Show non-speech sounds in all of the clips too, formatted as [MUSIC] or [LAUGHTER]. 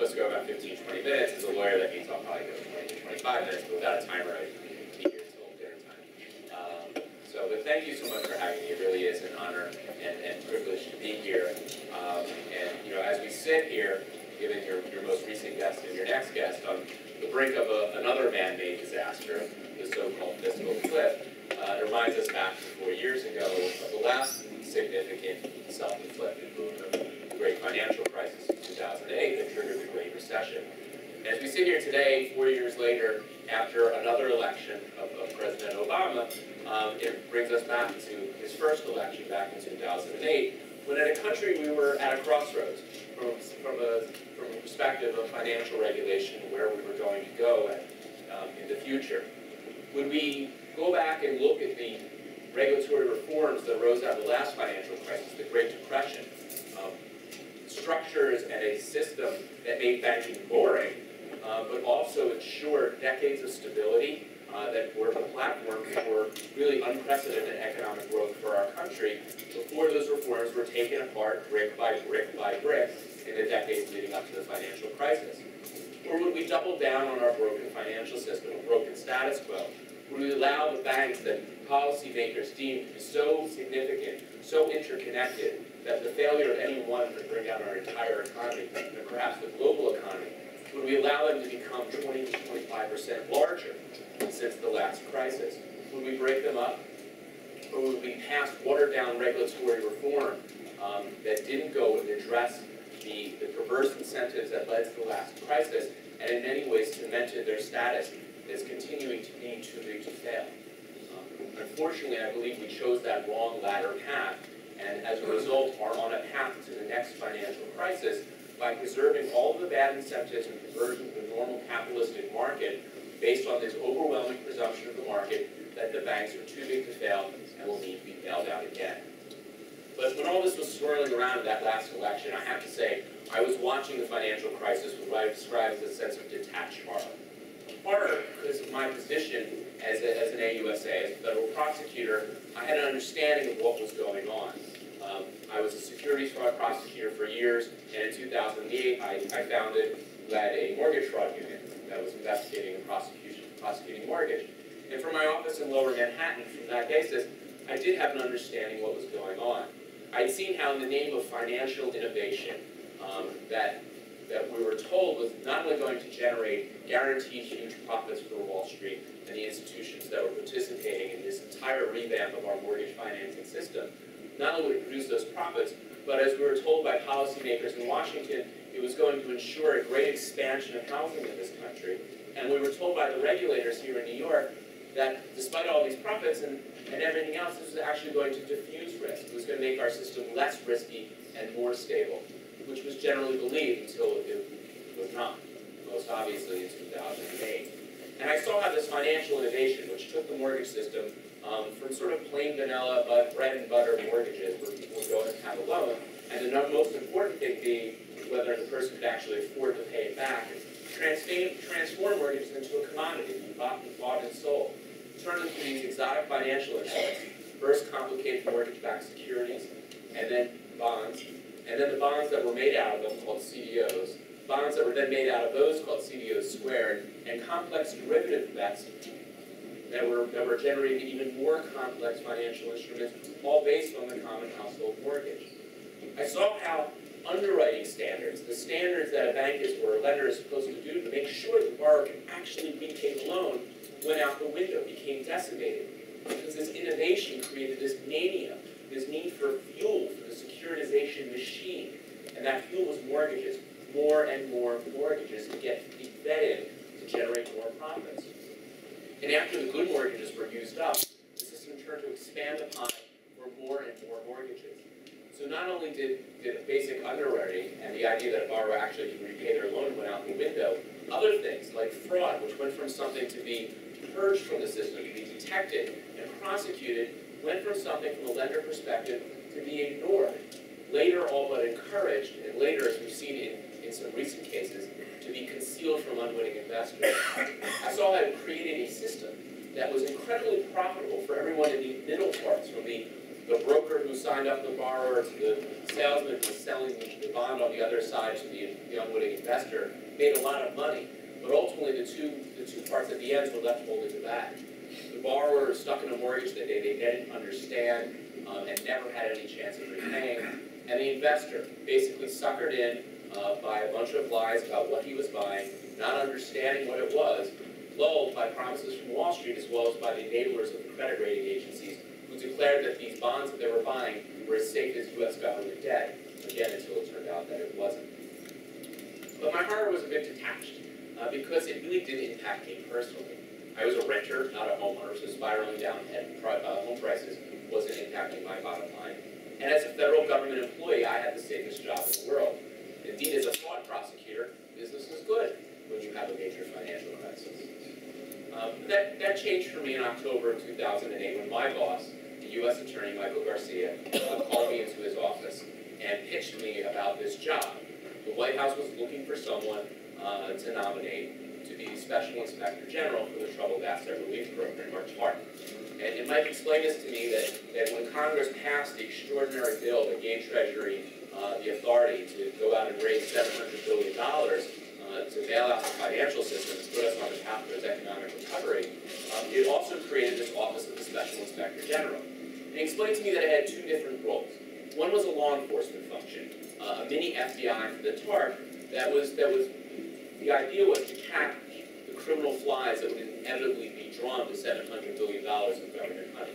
supposed to go about 15, 20 minutes. As a lawyer, that means I'll probably go 20, 25 minutes, but without a timer, I'd be here until dinner time. Um, so, but thank you so much for having me. It really is an honor and, and privilege to be here. Um, and, you know, as we sit here, given your, your most recent guest and your next guest on the brink of a, another man-made disaster, the so-called fiscal cliff, uh, it reminds us back to four years ago of the last significant self-inflicted the great financial crisis in 2008 that triggered the Great Recession. As we sit here today, four years later, after another election of, of President Obama, um, it brings us back to his first election back in 2008, when in a country we were at a crossroads from, from, a, from a perspective of financial regulation, and where we were going to go um, in the future. Would we go back and look at the regulatory reforms that arose out of the last financial crisis, the Great Depression, structures and a system that made banking boring, uh, but also ensured decades of stability uh, that were the platform for really unprecedented economic growth for our country before those reforms were taken apart brick by brick by brick in the decades leading up to the financial crisis? Or would we double down on our broken financial system, a broken status quo, would we allow the banks that policymakers deem to be so significant, so interconnected, that the failure of any one could bring down our entire economy, and perhaps the global economy, would we allow them to become 20 to 25% larger since the last crisis? Would we break them up? Or would we pass watered-down regulatory reform um, that didn't go and address the, the perverse incentives that led to the last crisis, and in many ways cemented their status as continuing to be too big to fail. Um, unfortunately, I believe we chose that wrong ladder path, and as a result are on a path to the next financial crisis by preserving all of the bad incentives and conversion to the normal capitalistic market based on this overwhelming presumption of the market that the banks are too big to fail and will need to be bailed out again. But when all this was swirling around in that last election, I have to say, I was watching the financial crisis with what I describe as a sense of detached horror harder because of my position as, a, as an AUSA, as a federal prosecutor, I had an understanding of what was going on. Um, I was a securities fraud prosecutor for years, and in 2008, I, I founded, led a mortgage fraud unit that was investigating and prosecution, prosecuting mortgage. And from my office in Lower Manhattan, from that basis, I did have an understanding what was going on. I'd seen how in the name of financial innovation, um, that that we were told was not only going to generate guaranteed huge profits for Wall Street and the institutions that were participating in this entire revamp of our mortgage financing system, not only produce those profits, but as we were told by policymakers in Washington, it was going to ensure a great expansion of housing in this country. And we were told by the regulators here in New York that despite all these profits and, and everything else, this was actually going to diffuse risk. It was going to make our system less risky and more stable which was generally believed until it was not, most obviously in 2008. And I saw how this financial innovation, which took the mortgage system um, from sort of plain vanilla but bread and butter mortgages where people go and have a loan, and the most important thing being whether the person could actually afford to pay it back, transform mortgages into a commodity be bought and bought and sold. Turn them these exotic financial instruments, first complicated mortgage-backed securities, and then bonds, and then the bonds that were made out of them called CDOs, bonds that were then made out of those called CDOs squared, and complex derivative bets that were, that were generating even more complex financial instruments, all based on the common household mortgage. I saw how underwriting standards, the standards that a bank is or a lender is supposed to do to make sure the borrower can actually repay the loan, went out the window, became decimated. Because this innovation created this mania, this need for fuel for the securitization machine. And that fuel was mortgages, more and more mortgages to get in to generate more profits. And after the good mortgages were used up, the system turned to expand upon pie for more and more mortgages. So not only did, did basic underwriting and the idea that a borrower actually can repay their loan went out the window, other things like fraud, which went from something to be purged from the system, to be detected and prosecuted, went from something from a lender perspective to be ignored, later all but encouraged, and later, as we've seen in, in some recent cases, be concealed from unwitting investors. I saw that created a system that was incredibly profitable for everyone in the middle parts, from the the broker who signed up the borrower to the salesman who's selling the bond on the other side to the, the unwitting investor made a lot of money. But ultimately, the two, the two parts at the end were left holding the bag. The borrower is stuck in a mortgage that they, they didn't understand um, and never had any chance of repaying. And the investor, basically suckered in uh, by a bunch of lies about what he was buying, not understanding what it was, lulled by promises from Wall Street as well as by the enablers of the credit rating agencies who declared that these bonds that they were buying were as safe as U.S. government debt, again, until it turned out that it wasn't. But my heart was a bit detached uh, because it really did impact me personally. I was a renter, not a homeowner, so spiraling down uh, home prices wasn't impacting my bottom line. And as a federal government employee, I had the safest job in the world. Indeed, as a fraud prosecutor, business is good when you have a major financial crisis. Um, that, that changed for me in October of 2008 when my boss, the U.S. Attorney Michael Garcia, uh, called me into his office and pitched me about this job. The White House was looking for someone uh, to nominate to be Special Inspector General for the Troubled Asset Relief Program, or TARP. And, and Mike explained this to me that, that when Congress passed the extraordinary bill that gave Treasury uh, the authority to go out and raise $700 billion uh, to bail out the financial system and put us on the path towards economic recovery, um, it also created this Office of the Special Inspector General. He explained to me that it had two different roles. One was a law enforcement function, uh, a mini FBI for the TARP that was, that was, the idea was to cap the criminal flies that would inevitably be drawn to $700 billion of government money.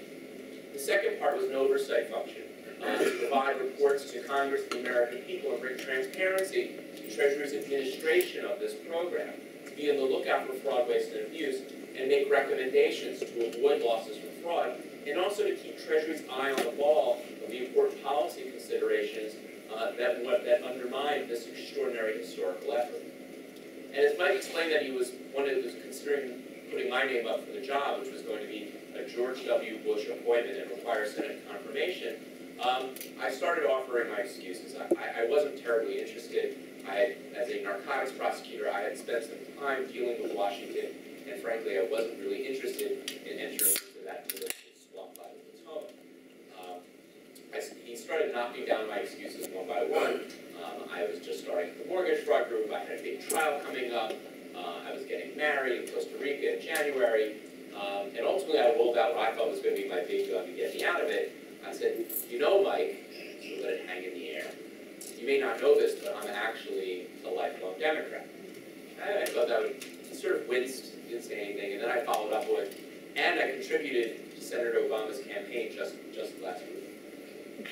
The second part was an oversight function, to provide reports to Congress and the American people and bring transparency to Treasury's administration of this program, to be on the lookout for fraud, waste, and abuse, and make recommendations to avoid losses from fraud, and also to keep Treasury's eye on the ball of the important policy considerations uh, that, that undermine this extraordinary historical effort. And as Mike explained that he was one of was considering putting my name up for the job, which was going to be a George W. Bush appointment and require Senate confirmation, um, I started offering my excuses. I, I, wasn't terribly interested. I as a narcotics prosecutor, I had spent some time dealing with Washington, and frankly, I wasn't really interested in entering into that political swamp by the Potomac. Um, I, he started knocking down my excuses one by one. Um, I was just starting the mortgage fraud group. I had a big trial coming up. Uh, I was getting married in Costa Rica in January. Um, and ultimately, I rolled out what I thought was going to be my big gun to get me out of it. I said, you know, Mike, so let it hang in the air. You may not know this, but I'm actually a lifelong Democrat. I, thought that would, sort of winced, didn't say anything, and then I followed up with, and I contributed to Senator Obama's campaign just, just last week.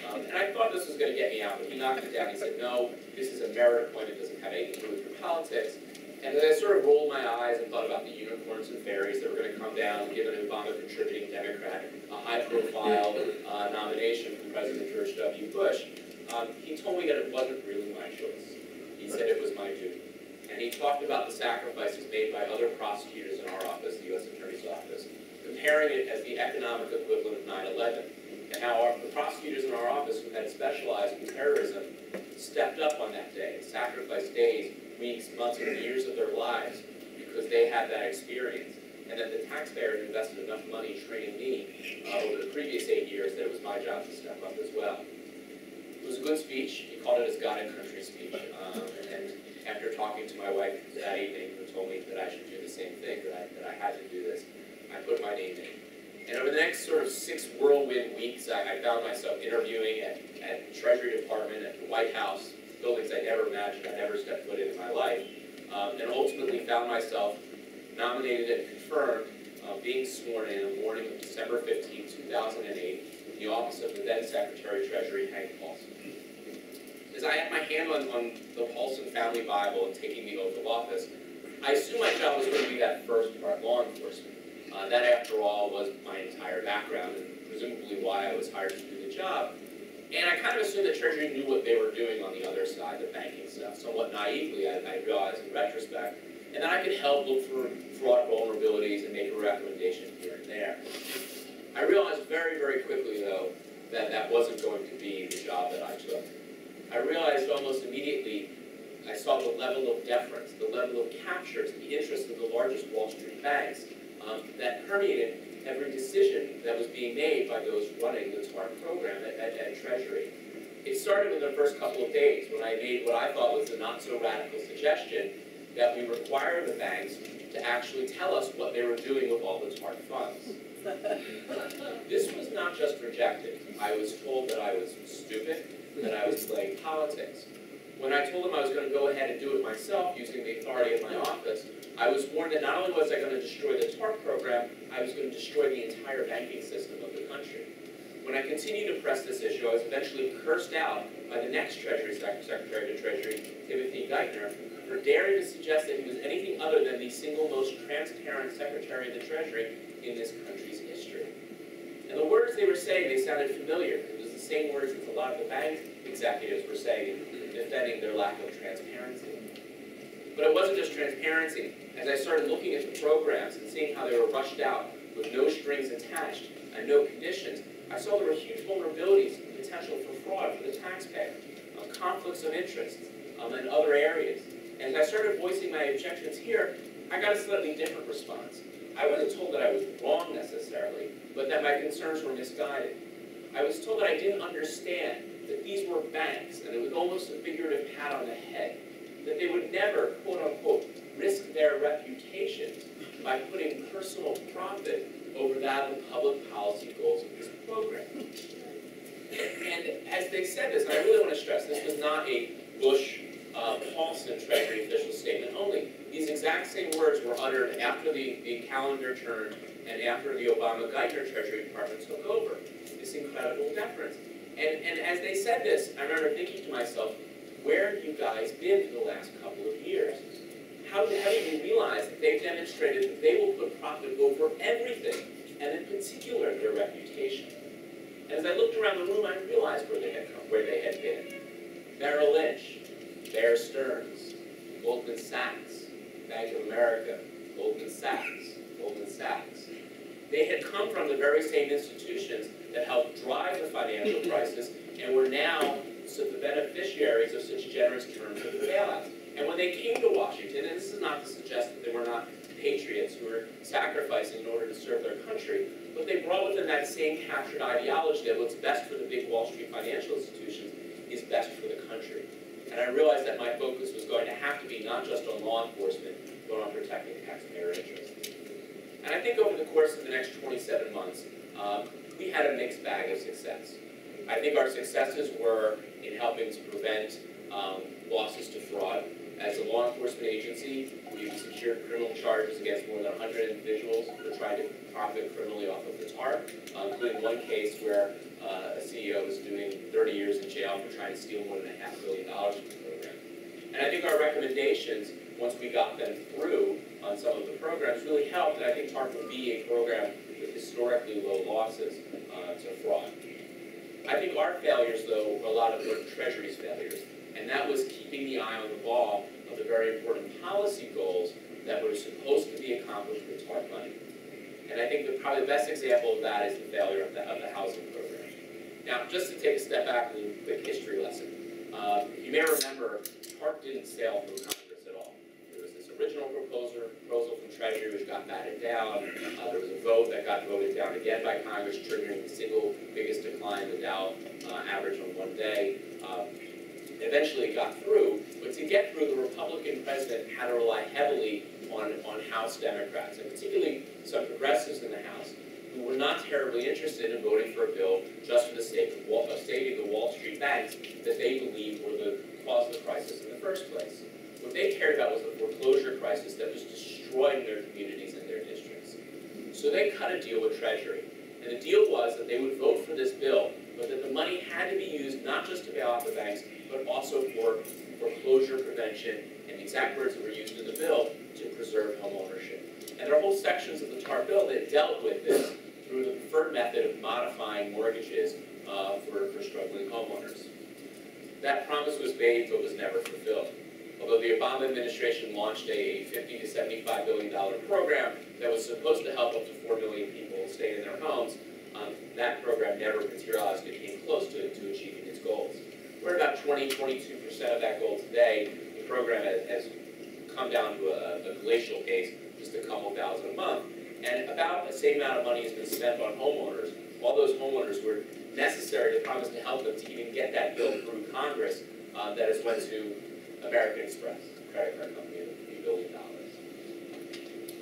Um, and I thought this was going to get me out, but he knocked it down. He said, no, this is a merit appointment, doesn't have anything to do with your politics. And then I sort of rolled my eyes and thought about the unicorns and fairies that were going to come down, given an Obama contributing Democrat, a high-profile uh, nomination from President George W. Bush. Um, he told me that it wasn't really my choice. He said it was my duty. And he talked about the sacrifices made by other prosecutors in our office, the U.S. Attorney's Office, comparing it as the economic equivalent of 9-11, and how our, the prosecutors in our office who had specialized in terrorism stepped up on that day, sacrificed days weeks, months, and years of their lives because they had that experience. And that the taxpayers invested enough money training me uh, over the previous eight years that it was my job to step up as well. It was a good speech. He called it his God and country speech. Um, and after talking to my wife that evening, who told me that I should do the same thing, that I, that I had to do this, I put my name in. And over the next sort of six whirlwind weeks, I, I found myself interviewing at, at Treasury Department, at the White House, buildings I never imagined I never stepped foot in in my life, um, and ultimately found myself nominated and confirmed uh, being sworn in on the morning of December 15, 2008, in the office of the then Secretary of Treasury, Hank Paulson. As I had my hand on, on the Paulson Family Bible and taking the oath of office, I assumed my job was going to be that first part, law enforcement. Uh, that, after all, was my entire background and presumably why I was hired to do the job. And I kind of assumed that Treasury knew what they were doing on the other side, the banking stuff. Somewhat naively, I, I realized in retrospect. And then I could help look for fraud vulnerabilities and make a recommendation here and there. I realized very, very quickly, though, that that wasn't going to be the job that I took. I realized almost immediately, I saw the level of deference, the level of capture to the interests of the largest Wall Street banks um, that permeated every decision that was being made by those running the TARP program at, at, at Treasury. It started in the first couple of days when I made what I thought was a not so radical suggestion that we require the banks to actually tell us what they were doing with all the TARP funds. [LAUGHS] This was not just rejected. I was told that I was stupid, that I was playing politics. When I told them I was going to go ahead and do it myself using the authority of my office, I was warned that not only was I going to destroy the TARP program, I was going to destroy the entire banking system of the country. When I continued to press this issue, I was eventually cursed out by the next Treasury Secretary of the Treasury, Timothy Geithner, for daring to suggest that he was anything other than the single most transparent Secretary of the Treasury in this country's history. And the words they were saying, they sounded familiar. It was the same words that a lot of the bank executives were saying, defending their lack of transparency. But it wasn't just transparency. As I started looking at the programs and seeing how they were rushed out with no strings attached and no conditions, I saw there were huge vulnerabilities and potential for fraud for the taxpayer, conflicts of interest, um, and other areas. And as I started voicing my objections here, I got a slightly different response. I wasn't told that I was wrong necessarily, but that my concerns were misguided. I was told that I didn't understand that these were banks, and it was almost a figurative pat on the head, that they would never, quote unquote, risk their reputation by putting personal profit over that of the public policy goals of this program. And as they said this, and I really want to stress, this was not a Bush uh, Paulson Treasury official statement only. These exact same words were uttered after the, the calendar turned and after the Obama-Geithner Treasury Department took over. This incredible deference. And, and as they said this, I remember thinking to myself, where have you guys been for the last couple of years? How, do you realize that they've demonstrated that they will put profit over everything, and in particular their reputation? As I looked around the room, I realized where they had come, where they had been. Merrill Lynch, Bear Stearns, Goldman Sachs, Bank of America, Goldman Sachs, Goldman Sachs. They had come from the very same institutions that helped drive the financial mm-hmm. crisis and were now so the beneficiaries of such generous terms of the bailout. And when they came to Washington, and this is not to suggest that they were not patriots who were sacrificing in order to serve their country, but they brought with them that same captured ideology that what's best for the big Wall Street financial institutions is best for the country. And I realized that my focus was going to have to be not just on law enforcement, but on protecting taxpayer interests. And I think over the course of the next 27 months, um, we had a mixed bag of success. I think our successes were in helping to prevent um, losses to fraud. As a law enforcement agency, we've secured criminal charges against more than 100 individuals who trying to profit criminally off of the TARP, including one case where uh, a CEO was doing 30 years in jail for trying to steal more than a half billion dollars from the program. And I think our recommendations, once we got them through on some of the programs, really helped, and I think TARP will be a program with historically low losses uh, to fraud. I think our failures, though, were a lot of the Treasury's failures, and that was keeping the eye on the ball of the very important policy goals that were supposed to be accomplished with TARP money. And I think the, probably the best example of that is the failure of the, of the housing program. Now, just to take a step back and a quick history lesson, um, you may remember TARP didn't sail through Congress at all. There was this original proposal, proposal from Treasury which got batted down. Uh, there was a vote that got voted down again by Congress, triggering the single biggest decline in the Dow uh, average on one day. Um, eventually it got through, but to get through, the Republican president had to rely heavily on, on House Democrats, and particularly some progressives in the House, who were not terribly interested in voting for a bill just for the sake of, of saving the Wall Street banks that they believed were the cause of the crisis in the first place. What they cared about was the foreclosure crisis that was destroying their communities and their districts. So they cut a deal with Treasury. And the deal was that they would vote for this bill, but that the money had to be used not just to bail out the banks, but also for foreclosure prevention, and the exact words that were used in the bill, to preserve home ownership. And there are whole sections of the TARP bill that dealt with this through the preferred method of modifying mortgages uh, for, for struggling homeowners. That promise was made, but was never fulfilled. Although the Obama administration launched a 50 to 75 billion dollar program that was supposed to help up to 4 million people stay in their homes, um, that program never materialized and came close to, to achieving its goals. We're about 20, 22% of that goal today. The program has, has come down to a, a, glacial pace, just a couple thousand a month. And about the same amount of money has been spent on homeowners. All those homeowners were necessary to promise to help them to even get that bill through Congress uh, that has went to American Express, credit card company, a billion dollars.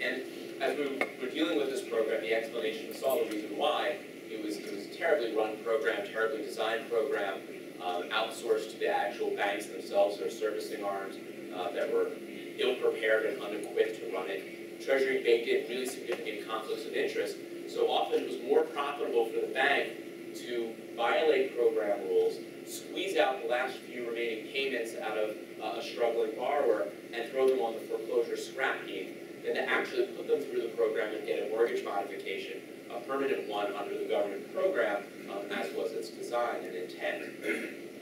And as we were dealing with this program, the explanation saw the reason why. It was, it was a terribly run program, terribly designed program, um, outsourced to the actual banks themselves, their servicing arms, uh, that were ill-prepared and unequipped to run it. Treasury baked in really significant conflicts of interest, so often it was more profitable for the bank to violate program rules, squeeze out the last few remaining payments out of uh, a struggling borrower, and throw them on the foreclosure scrap heap, than to actually put them through the program and get a mortgage modification, a permanent one under the government program, um, as was its design and intent.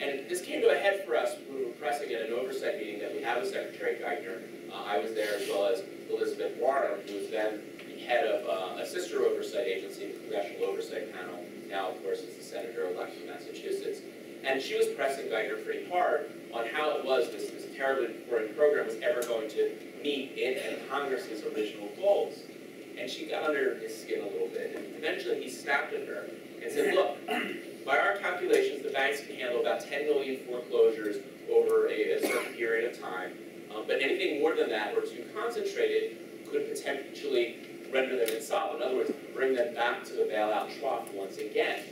And this came to a head for us, when we were pressing at an oversight meeting that we had with Secretary Geithner. Uh, I was there as well as Elizabeth Warren, who was then the head of uh, a sister oversight agency, the Congressional Oversight Panel, now of course is the senator-elect from Massachusetts. And she was pressing Geithner pretty hard on how it was this, this terribly important program was ever going to meet it and Congress's original goals. And she got under his skin a little bit, and eventually he snapped at her and said, look, [CLEARS THROAT] by our calculations, the banks can handle about 10 million foreclosures over a, a certain period of time, um, but anything more than that or too concentrated could potentially render them insolvent. In other words, bring them back to the bailout trough once again.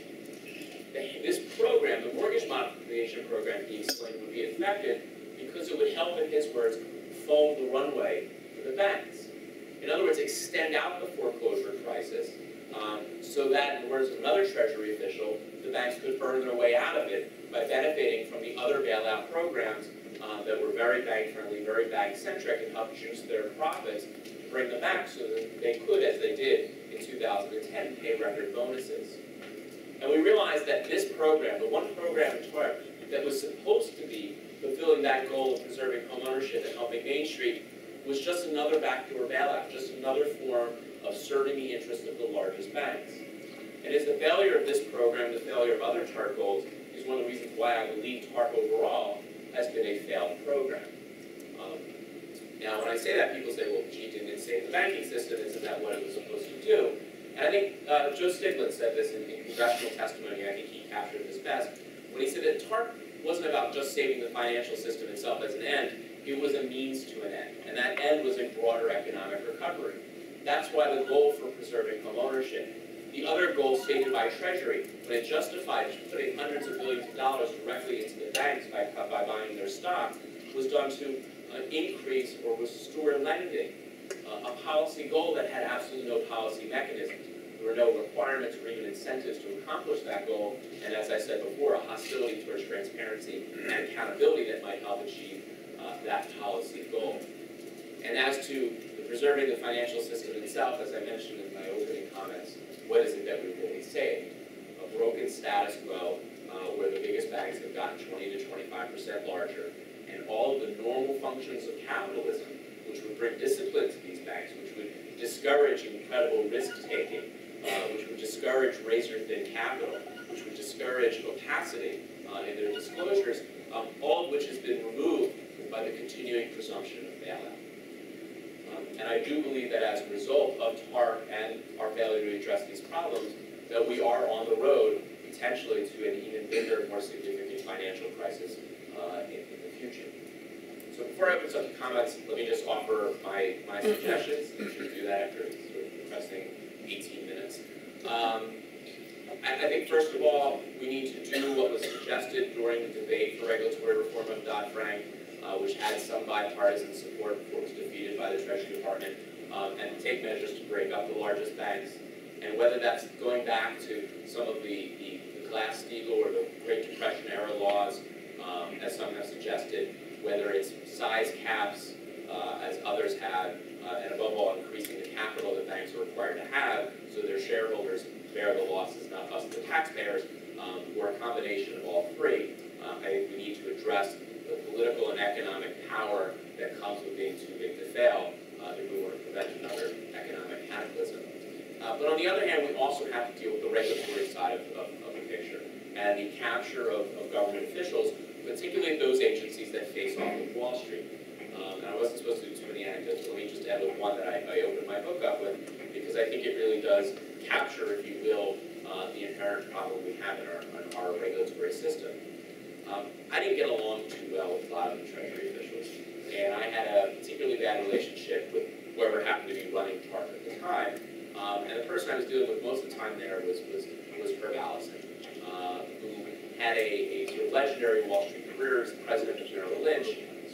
This program, the mortgage modification program, he explained, would be effective because it would help, in his words, foam the runway for the banks. In other words, extend out the foreclosure crisis um, so that, in the words of another Treasury official, the banks could burn their way out of it by benefiting from the other bailout programs uh, that were very bank-friendly, very bank-centric, and helped juice their profits to bring them back so that they could, as they did in 2010, pay record bonuses. And we realized that this program, the one program in TARP, that was supposed to be fulfilling that goal of preserving homeownership and helping Main Street was just another backdoor bailout, just another form of serving the interests of the largest banks. And it's the failure of this program, the failure of other TARP goals, is one of the reasons why I believe TARP overall has been a failed program. Um, now, when I say that, people say, well, gee, didn't it save the banking system? Isn't that what it was supposed to do? I think uh, Joe Stiglitz said this in, in congressional testimony, I think he captured this best, when he said that TARP wasn't about just saving the financial system itself as an end, it was a means to an end. And that end was a broader economic recovery. That's why the goal for preserving homeownership. The other goal stated by Treasury, when it justified putting hundreds of billions of dollars directly into the banks by, by buying their stock, was done to uh, increase or restore lending, a policy goal that had absolutely no policy mechanisms. There were no requirements or even incentives to accomplish that goal, and as I said before, a hostility towards transparency and accountability that might help achieve uh, that policy goal. And as to preserving the financial system itself, as I mentioned in my opening comments, what is it that we really saved? A broken status quo uh, where the biggest banks have gotten 20 to 25% larger, and all of the normal functions of capitalism, which would bring discipline to these banks, which would discourage incredible risk-taking, uh, which would discourage razor-thin capital, which would discourage opacity uh, in their disclosures, um, all of which has been removed by the continuing presumption of bailout. Um, and I do believe that as a result of TARP and our failure to address these problems, that we are on the road potentially to an even bigger, more significant financial crisis uh, in, in the future. So before I open up the comments, let me just offer my, my suggestions. I should do that after depressing 18 minutes. Um, I, I, think first of all, we need to do what was suggested during the debate for regulatory reform of Dodd-Frank, uh, which had some bipartisan support before it was defeated by the Treasury Department, um, and take measures to break up the largest banks. And whether that's going back to some of the, the, the Glass-Steagall or the Great Depression era laws, um, as some have suggested, whether it's size caps, uh, as others have, uh, and above all, increasing the capital that banks are required to have so their shareholders bear the losses, not us, the taxpayers, um, or a combination of all three. Uh, I think we need to address the political and economic power that comes with being too big to fail uh, if we want to prevent another economic cataclysm. Uh, but on the other hand, we also have to deal with the regulatory side of, of, of the picture and the capture of, of government officials particularly those agencies that face off with Wall Street. Um, I wasn't supposed to do too many anecdotes, but let me just add with one that I, I opened my book up with, because I think it really does capture, if you will, uh, the inherent problem we have in our, in our regulatory system. Um, I didn't get along too well with a lot of the Treasury officials, and I had a particularly bad relationship with whoever happened to be running TARP at the time. Um, and the person I was dealing with most of the time there was was was Herb Allison, uh, had a, a sort of legendary Wall Street career as president of Merrill Lynch,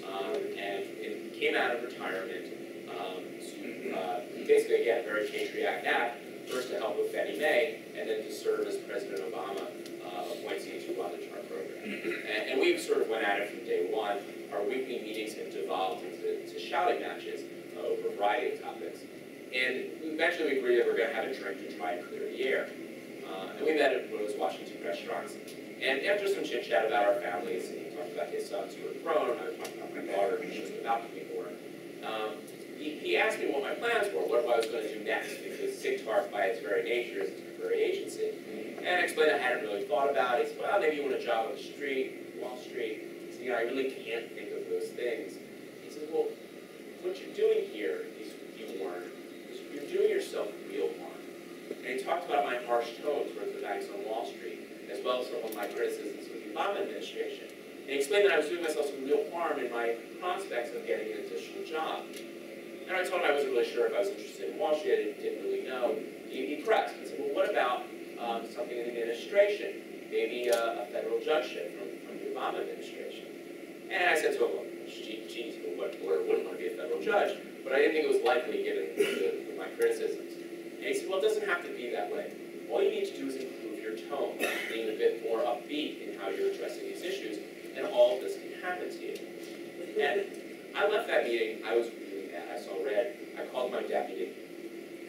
um, and, and came out of retirement um, to uh, basically again very patriotic act, first to help with Fannie Mae, and then to serve as President Obama uh, appointee to run the TARP program. And, and we sort of went at it from day one. Our weekly meetings have devolved into to shouting matches uh, over a variety of topics. And eventually we agreed that we're going to have a drink to try and clear the air. Uh, and we met at Rose Washington restaurants. And after some chit chat about our families, and he talked about his sons who were grown, I was talking about my daughter who was about to be born. Um, he, he asked me what my plans were, what I was going to do next, because SIGTARP by its very nature is a temporary agency. And I explained I hadn't really thought about it. He said, well, maybe you want a job on the street, Wall Street. He said, you know, I really can't think of those things. He said, well, what you're doing here, he, he warned, you're doing yourself real harm. And he talked about my harsh tone towards the banks on Wall Street, as well as some of my criticisms of the Obama administration. And he explained that I was doing myself some real harm in my prospects of getting an additional job. And I told him I wasn't really sure if I was interested in Wall Street, I didn't, really know. He, he pressed, he said, well, what about um, something in the administration? Maybe a, a federal judgeship from, from the Obama administration. And I said to him, well, gee, geez, what lawyer wouldn't want to be a federal judge? But I didn't think it was likely given the, my criticisms. And he said, well, it doesn't have to be that way. All you need to do is your tone, being a bit more upbeat in how you're addressing these issues, and all of this can happen to you. And I left that meeting, I was really mad, I saw red. I called my deputy,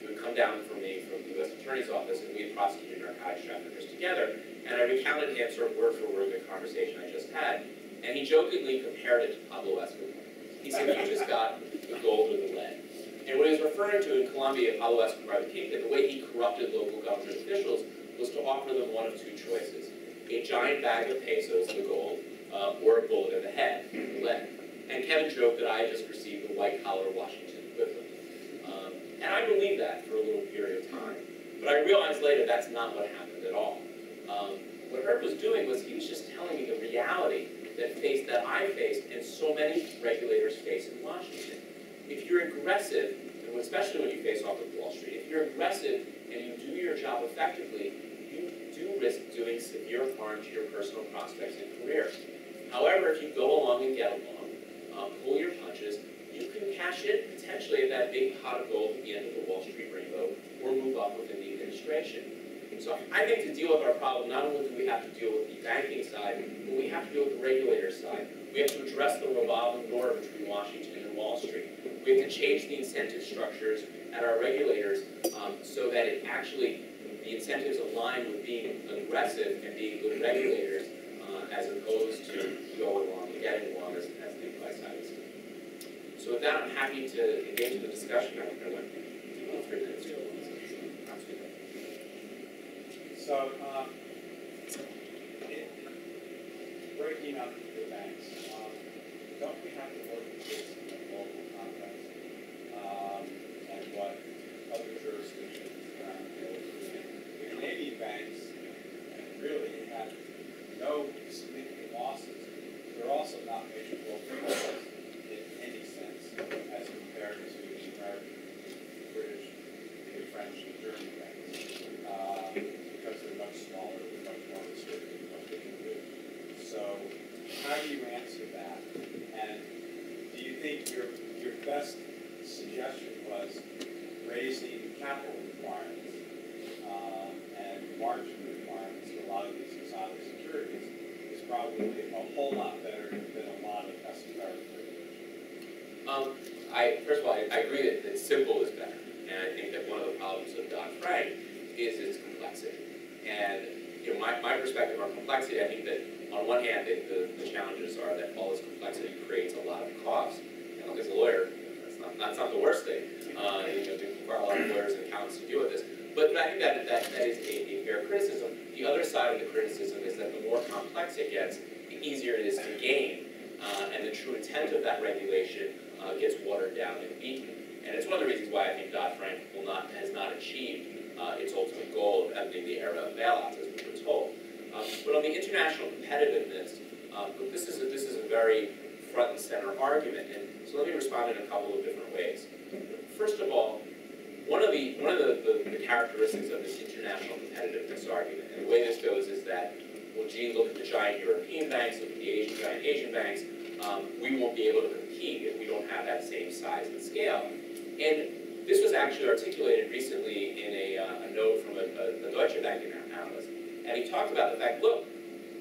who had come down for me from the U.S. Attorney's Office, and we had prosecuted narcotics traffickers together, and I recounted him sort of word for word the conversation I just had, and he jokingly compared it to Pablo Escobar. He said, you just got the gold or the lead. And what he was referring to in Colombia, Pablo Escobar, the kingpin, the way he corrupted local government officials was to offer them one of two choices. A giant bag of pesos, the gold, uh, or a bullet in the head, lead. And Kevin joked that I had just received the white-collar Washington equivalent. Um, and I believed that for a little period of time. But I realized later that's not what happened at all. Um, what Herb was doing was he was just telling me the reality that faced that I faced and so many regulators face in Washington. If you're aggressive, and especially when you face off with Wall Street, if you're aggressive and you do your job effectively, you do risk doing severe harm to your personal prospects and career. However, if you go along and get along, uh, pull your punches, you can cash in potentially at that big pot of gold at the end of the Wall Street rainbow or move up within the administration. So I think to deal with our problem, not only do we have to deal with the banking side, but we have to deal with the regulator side. We have to address the revolving door between Washington and Wall Street. We have to change the incentive structures at our regulators um, so that it actually, the incentives align with being aggressive and being good regulators uh, as opposed to going along and getting along as, as the advice I was So with that, I'm happy to engage in the discussion. I think I went uh, three minutes. So, um, it, breaking up the banks, um, don't we have to work with this in a local context? Um, and what other banks really have no significant losses. They're also not major corporations in any sense as compared to the American, British, the French, and German banks. Um, because they're much smaller, they're much more restricted in what they can do. So how do you answer that? And do you think your, your best suggestion was raising capital requirements um, and margin requirements for a lot of these exotic securities is probably a whole lot better than a lot of esoteric regulation? Um, I, first of all, I, I agree that, that simple is better. And I think that one of the problems of Dodd-Frank is its complexity. And, you know, my, my perspective on complexity, I think that on one hand, the, the, the challenges are that all this complexity creates a lot of cost. And look, as a lawyer, that's not, that's not the worst thing. Uh, you know, to require a lot of lawyers and accountants to deal with this. But, but I think that, that, that is a, a fair criticism. The other side of the criticism is that the more complex it gets, the easier it is to gain. Uh, and the true intent of that regulation uh, gets watered down and beaten. And it's one of the reasons why I think Dodd-Frank will not, has not achieved uh, its ultimate goal of ending the era of bailouts, as we were told. Um, But on the international competitiveness, um, this is, a- this is a very front and center argument, and so let me respond in a couple of different ways. First of all, one of the, one of the, the- the characteristics of this international competitiveness argument, and the way this goes is that, well, gee, look at the giant European banks, look at the Asian, giant Asian banks, um, we won't be able to compete if we don't have that same size and scale. And this was actually articulated recently in a, uh, a note from a, a- a Deutsche Bank analyst, and he talked about the fact, look,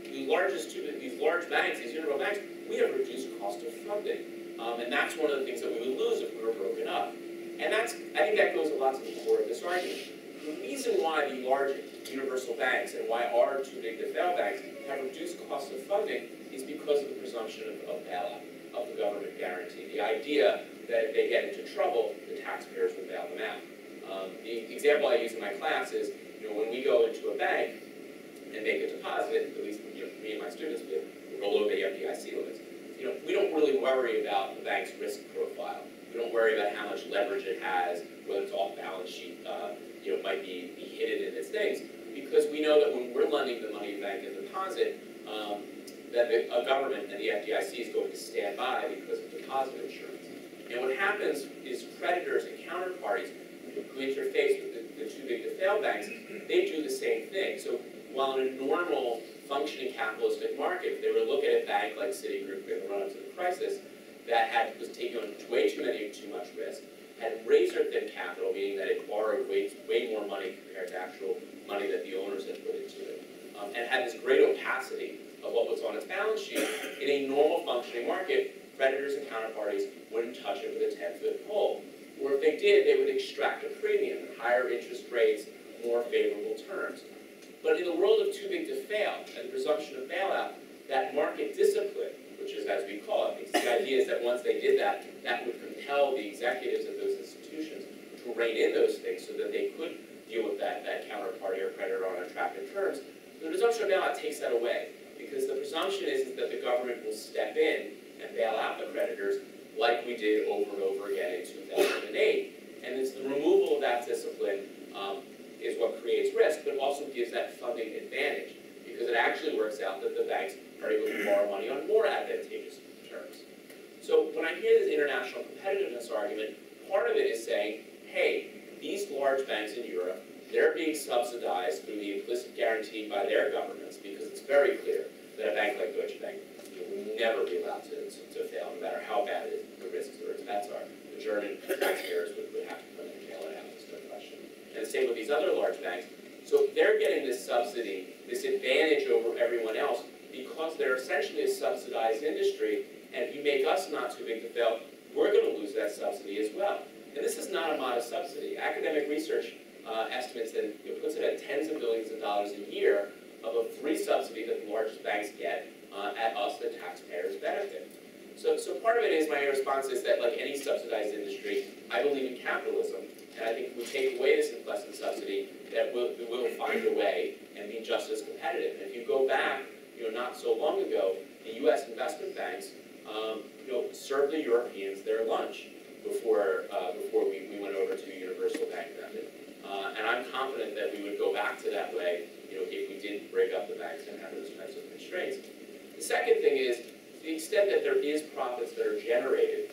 the largest these large banks, these universal banks, we have reduced cost of funding. Um, and that's one of the things that we would lose if we were broken up. And that's, I think that goes a lot to the core of this argument. The reason why the large universal banks and why our too big to fail banks have reduced cost of funding is because of the presumption of, of bailout, of the government guarantee. The idea that if they get into trouble, the taxpayers will bail them out. Um, the example I use in my class is, you know, when we go into a bank and make a deposit, at least you know, me and my students, we roll over the FDIC limits. You know, we don't really worry about the bank's risk profile. We don't worry about how much leverage it has, whether it's off balance sheet, uh, you know, might be, be hidden in its things. Because we know that when we're lending the money back in deposit, um, that the, a government and the FDIC is going to stand by because of deposit insurance. And what happens is creditors and counterparties who interface with the, the big to fail banks, they do the same thing. So while in a normal functioning capitalistic market, if they were to look at a bank like Citigroup in the run-up to the crisis, that had, was taking on way too many, too much risk, had razor thin capital, meaning that it borrowed way, way more money compared to actual money that the owners had put into it, um, and had this great opacity of what was on its balance sheet, in a normal functioning market, creditors and counterparties wouldn't touch it with a ten-foot pole. Or if they did, they would extract a premium, higher interest rates, more favorable terms. But in the world of too big to fail, and the presumption of bailout, that market discipline, which is as we call it, because the idea is that once they did that, that would compel the executives of those institutions to rein in those things so that they could deal with that, that counterparty or creditor on attractive terms. The presumption of bailout takes that away, because the presumption is, is that the government will step in and bail out the creditors like we did over and over again in 2008. And it's the removal of that discipline um, is what creates risk, but also gives that funding advantage, because it actually works out that the banks are able to borrow money on more advantageous terms. So when I hear this international competitiveness argument, part of it is saying, hey, these large banks in Europe, they're being subsidized through the implicit guarantee by their governments, because it's very clear that a bank like Deutsche Bank will never be allowed to, to, to fail, no matter how bad the risks or its bets are. The German [COUGHS] taxpayers would, would have to come in and bail it out, no question. And the same with these other large banks. So they're getting this subsidy, this advantage over everyone else, because they're essentially a subsidized industry, and if you make us not too big to fail, we're gonna lose that subsidy as well. And this is not a modest subsidy. Academic research uh, estimates that it puts it at tens of billions of dollars a year of a free subsidy that the largest banks get uh, at us, the taxpayers, benefit. So, so part of it is my response is that like any subsidized industry, I believe in capitalism, and I think if we take away this implicit subsidy, that we'll, we will find a way and be just as competitive. And if you go back, you know, not so long ago, the U.S. investment banks, um, you know, served the Europeans their lunch before, uh, before we, we went over to universal bank method. Uh, and I'm confident that we would go back to that way, you know, if we didn't break up the banks and have those types of constraints. The second thing is, to the extent that there is profits that are generated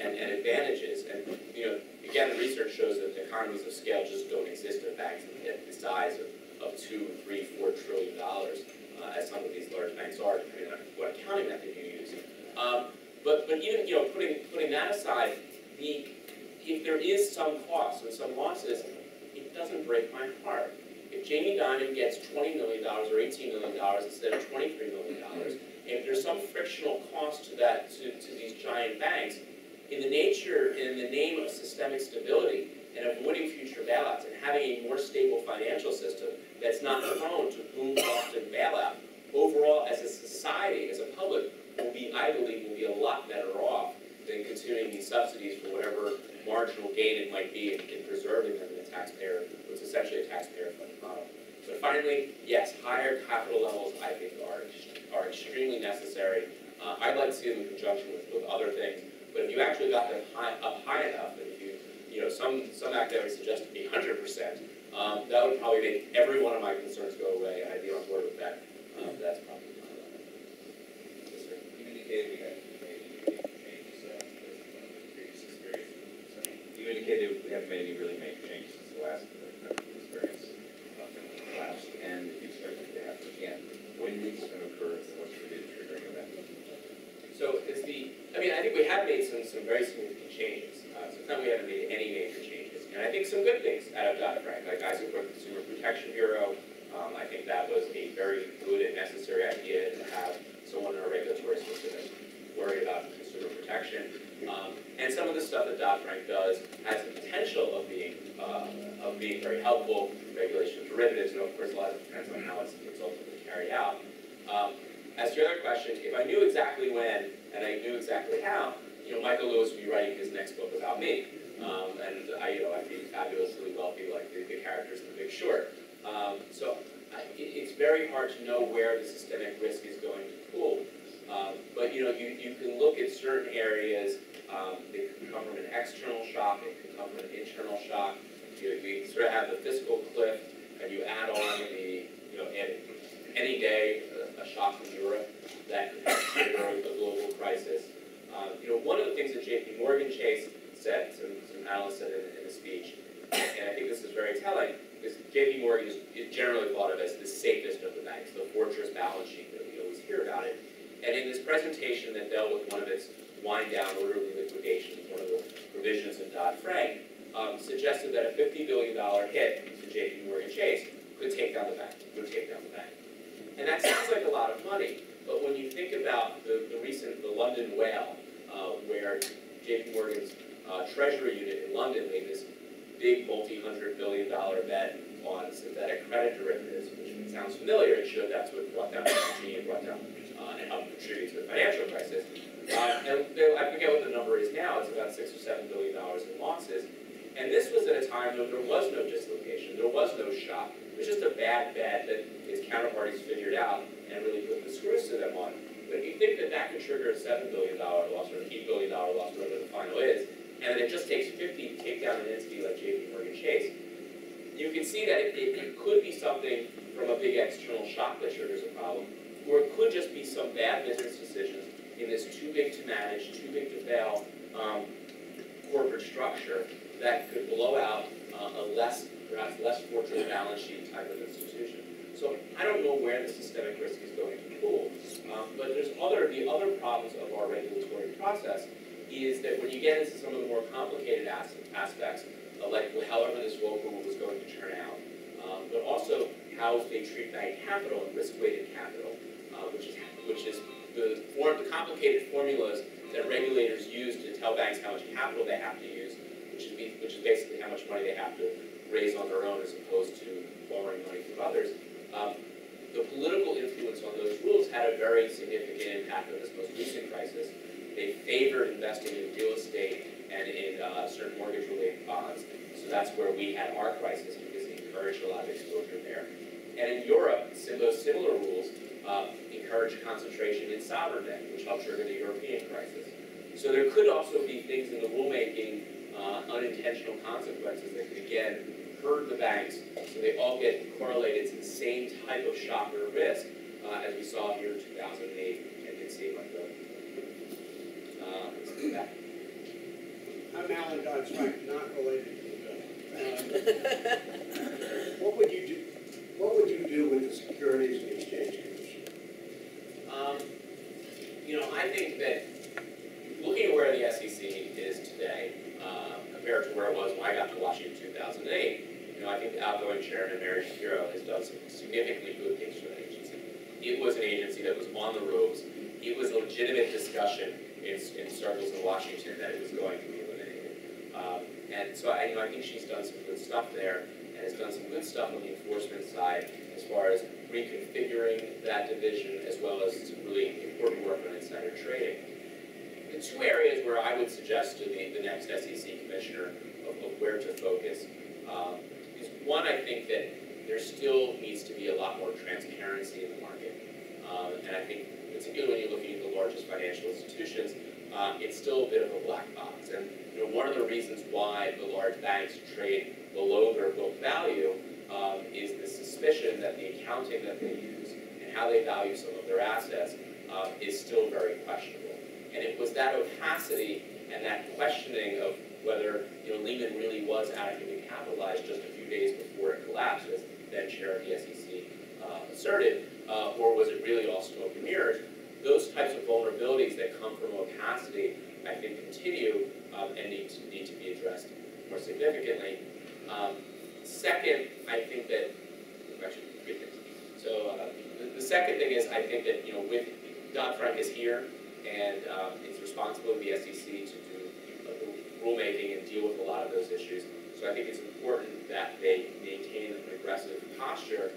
and, and advantages, and, you know, again, the research shows that the economies of scale just don't exist in banks at the size of, of two, three, four trillion dollars, uh, as some of these large banks are, depending on what accounting method you use. Um, but, but even, you know, putting, putting that aside, the, if there is some cost and some losses, it doesn't break my heart. If Jamie Dimon gets twenty million dollars or eighteen million dollars instead of twenty-three million dollars, if there's some frictional cost to that, to, to these giant banks, in the nature, in the name of systemic stability and avoiding future bailouts and having a more stable financial system that's not prone to boom bust and bailout, overall, as a society, as a public, will be, I believe, will be a lot better off than continuing these subsidies for whatever marginal gain it might be in, in preserving them in a taxpayer, what's essentially a taxpayer-funded model. But finally, yes, higher capital levels, I think, are, are extremely necessary. Uh, I'd like to see them in conjunction with, with other things, but if you actually got them high, up high enough, and if you you know, some, some academics suggest be hundred percent. Um, that would probably make every one of my concerns go away, and I'd be on board with that. Um, that's probably my level. Yes, sir. You indicated we had made any changes, uh, based on the previous experience. So You indicated we haven't made any really major changes since the last uh, experience uh, last, and you expect it to happen again. When is this going to occur, and what's the triggering event? So is the, I mean, I think we have made some, some very significant changes. Uh, so it's not we haven't made any major changes. And I think some good things out of Dodd-Frank, like I support the Consumer Protection Bureau. Um, I think that was a very good and necessary idea to have someone in our regulatory system that's worried about consumer protection. Um, and some of the stuff that Dodd-Frank does has the potential of being, uh, of being very helpful, regulation of derivatives, and of course, a lot of it depends on how it's, it's ultimately carried out. Um, as to your other question, if I knew exactly when and I knew exactly how, you know, Michael Lewis would be writing his next book about me. Um, and I, you know, I'd be fabulously wealthy like the, the characters in The Big Short. Um, so I, it, it's very hard to know where the systemic risk is going to pool. Um, but you know, you, you can look at certain areas. Um, it can come from an external shock. It can come from an internal shock. You, you sort of have the fiscal cliff, and you add on the, you know, any, any day a, a shock from Europe that could trigger a global crisis. Um, you know, one of the things that J.P. Morgan Chase said, some, some analysts said in, in a speech, and I think this is very telling, is J.P. Morgan is, is generally thought of as the safest of the banks, the fortress balance sheet that we always hear about it. And in this presentation that dealt with one of its wind down orderly liquidations, one of the provisions of Dodd-Frank, um, suggested that a $50 billion hit to J.P. Morgan Chase could take down the bank, would take down the bank. And that sounds like a lot of money, but when you think about the, the recent, the London whale, uh, where JP Morgan's uh, treasury unit in London made this big multi-hundred billion dollar bet on synthetic credit derivatives, which sounds familiar, it showed that's what brought down energy and brought down, uh, and helped contribute to the financial crisis. Uh, and there- I forget what the number is now, it's about six or seven billion dollars in losses. And this was at a time when there was no dislocation, there was no shock, it was just a bad bet that its counterparties figured out and really put the screws to them on. But if you think that that could trigger a seven billion dollar loss or an eight billion dollar loss, whatever the final is, and it just takes fifty to take down an entity like JP Morgan Chase, you can see that it, it, it could be something from a big external shock that triggers a problem, or it could just be some bad business decisions in this too big to manage, too big to fail um, corporate structure that could blow out uh, a less, perhaps less fortress balance sheet type of institution. So I don't know where the systemic risk is going to pool, um, but there's other, the other problems of our regulatory process is that when you get into some of the more complicated aspects, uh, like however this Volcker rule is going to turn out, um, but also how they treat bank capital and risk-weighted capital, uh, which is, which is the form, the complicated formulas that regulators use to tell banks how much capital they have to use, which is, which is basically how much money they have to raise on their own as opposed to borrowing money from others. Um, the political influence on those rules had a very significant impact on this most recent crisis. They favored investing in real estate and in uh, certain mortgage-related bonds. So that's where we had our crisis because it encouraged a lot of exposure there. And in Europe, those similar rules uh, encourage concentration in sovereign debt, which helped trigger the European crisis. So there could also be things in the rulemaking, uh, unintentional consequences that could again hurt the banks, so they all get correlated to the same type of shock or risk uh, as we saw here in 2008 and it seemed like the. Uh, let's do that. I'm Alan Dodd-Frank, not related to the bill. What would you do, what would you do with the Securities and Exchange Commission? Um, you know, I think that looking at where the SEC is today, uh, compared to where it was when I got to Washington in 2008, you know, I think the outgoing chairman, Mary Schapiro, has done some significantly good things for that agency. It was an agency that was on the ropes. It was a legitimate discussion in, circles in Washington that it was going to be eliminated. Um, and so I, you know, I think she's done some good stuff there and has done some good stuff on the enforcement side as far as reconfiguring that division as well as some really important work on insider trading. The two areas where I would suggest to the, the next SEC commissioner of, of where to focus um, is one, I think that there still needs to be a lot more transparency in the market. Um, and I think particularly when you're looking at the largest financial institutions, uh, it's still a bit of a black box. And, you know, one of the reasons why the large banks trade below their book value um, is the suspicion that the accounting that they use and how they value some of their assets um, is still very questionable. And it was that opacity and that questioning of whether, you know, Lehman really was adequately capitalized just a few days before it collapsed, as then chair of the SEC uh, asserted, uh, or was it really all smoke and mirrors? Those types of vulnerabilities that come from opacity, I think, continue um, and need to, need to be addressed more significantly. Um, second, I think that, actually, good things. So uh, the, the second thing is, I think that, you know, with Dodd-Frank is here, and um, it's responsible of the SEC to do rulemaking and deal with a lot of those issues. So I think it's important that they maintain an aggressive posture,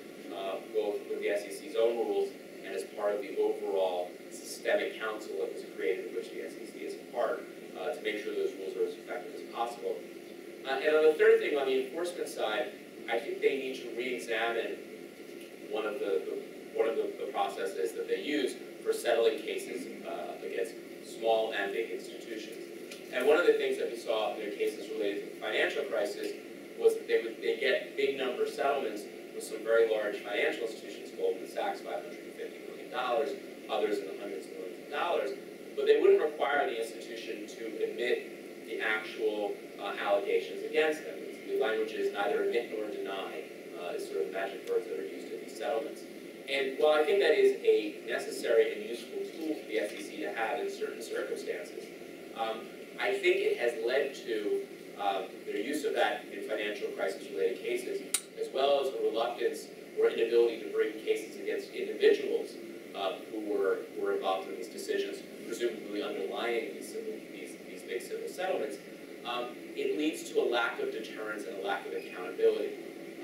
both with the SEC's own rules and as part of the overall systemic council that was created, of which the SEC is a part, uh, to make sure those rules are as effective as possible. Uh, and on the third thing, on the enforcement side, I think they need to re-examine one of the, the one of the, the processes that they use for settling cases uh, against small and big institutions. And one of the things that we saw in their cases related to the financial crisis was that they would they get big number settlements with some very large financial institutions, Goldman Sachs, $550 million, others in the hundreds of millions of dollars, but they wouldn't require the institution to admit the actual uh, allegations against them. The language is neither admit nor deny, uh, is sort of magic words that are used in these settlements. And while I think that is a necessary and useful tool for the SEC to have in certain circumstances, um, I think it has led to um, their use of that in financial crisis-related cases, as well as a reluctance or inability to bring cases against individuals um, who were, were involved in these decisions, presumably underlying these, civil, these, these big civil settlements, um, it leads to a lack of deterrence and a lack of accountability.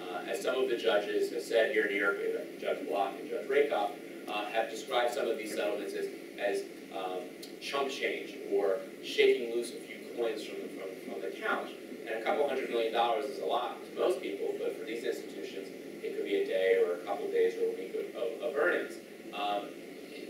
Uh, as some of the judges have said here in New York, Judge Block and Judge Rakoff, uh, have described some of these settlements as, as um, chump change or shaking loose a few coins from the, And a couple hundred million dollars is a lot to most people, but for these institutions, it could be a day or a couple days or a week of, of, of earnings. Um,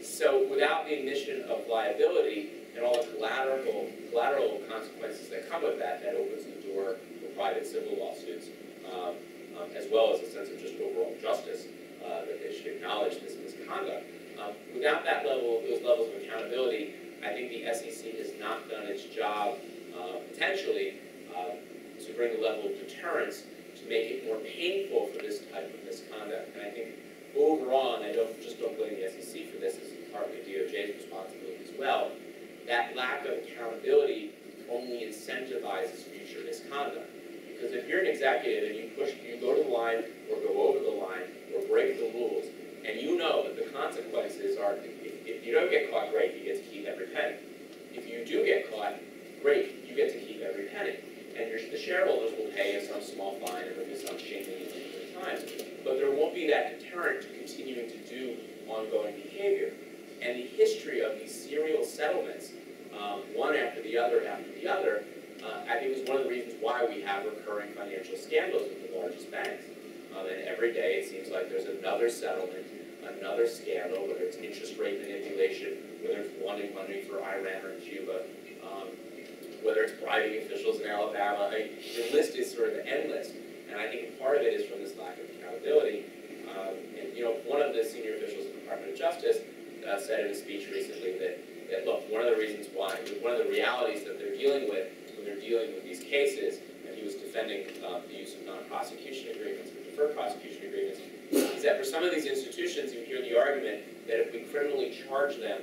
so without the admission of liability and all the collateral, collateral consequences that come with that, that opens the door for private civil lawsuits, um, um, as well as a sense of just overall justice, uh, that they should acknowledge this misconduct. Um, without that level, those levels of accountability, I think the SEC has not done its job, uh, potentially, uh, to bring a level of deterrence to make it more painful for this type of misconduct. And I think overall, and I don't just don't blame the SEC for this, this is partly DOJ's responsibility as well, that lack of accountability only incentivizes future misconduct. Because if you're an executive and you push, you go to the line or go over the line or break the rules, and you know that the consequences are, if, if you don't get caught, great, you get to keep every penny. If you do get caught, great, you get to keep every penny. And your, the shareholders will pay you some small fine, and there'll be some shaming at times. But there won't be that deterrent to continuing to do ongoing behavior. And the history of these serial settlements, um, one after the other after the other, uh, I think is one of the reasons why we have recurring financial scandals with the largest banks. Um, and every day it seems like there's another settlement, another scandal, whether it's interest rate manipulation, whether it's wanting money for Iran or Cuba, um, whether it's bribing officials in Alabama. I the list is sort of endless. And I think part of it is from this lack of accountability. Um, and, you know, one of the senior officials in the Department of Justice uh, said in a speech recently that, that, look, one of the reasons why, one of the realities that they're dealing with when they're dealing with these cases, and he was defending um, the use of non-prosecution agreements, deferred prosecution agreements, is that for some of these institutions, you hear the argument that if we criminally charge them,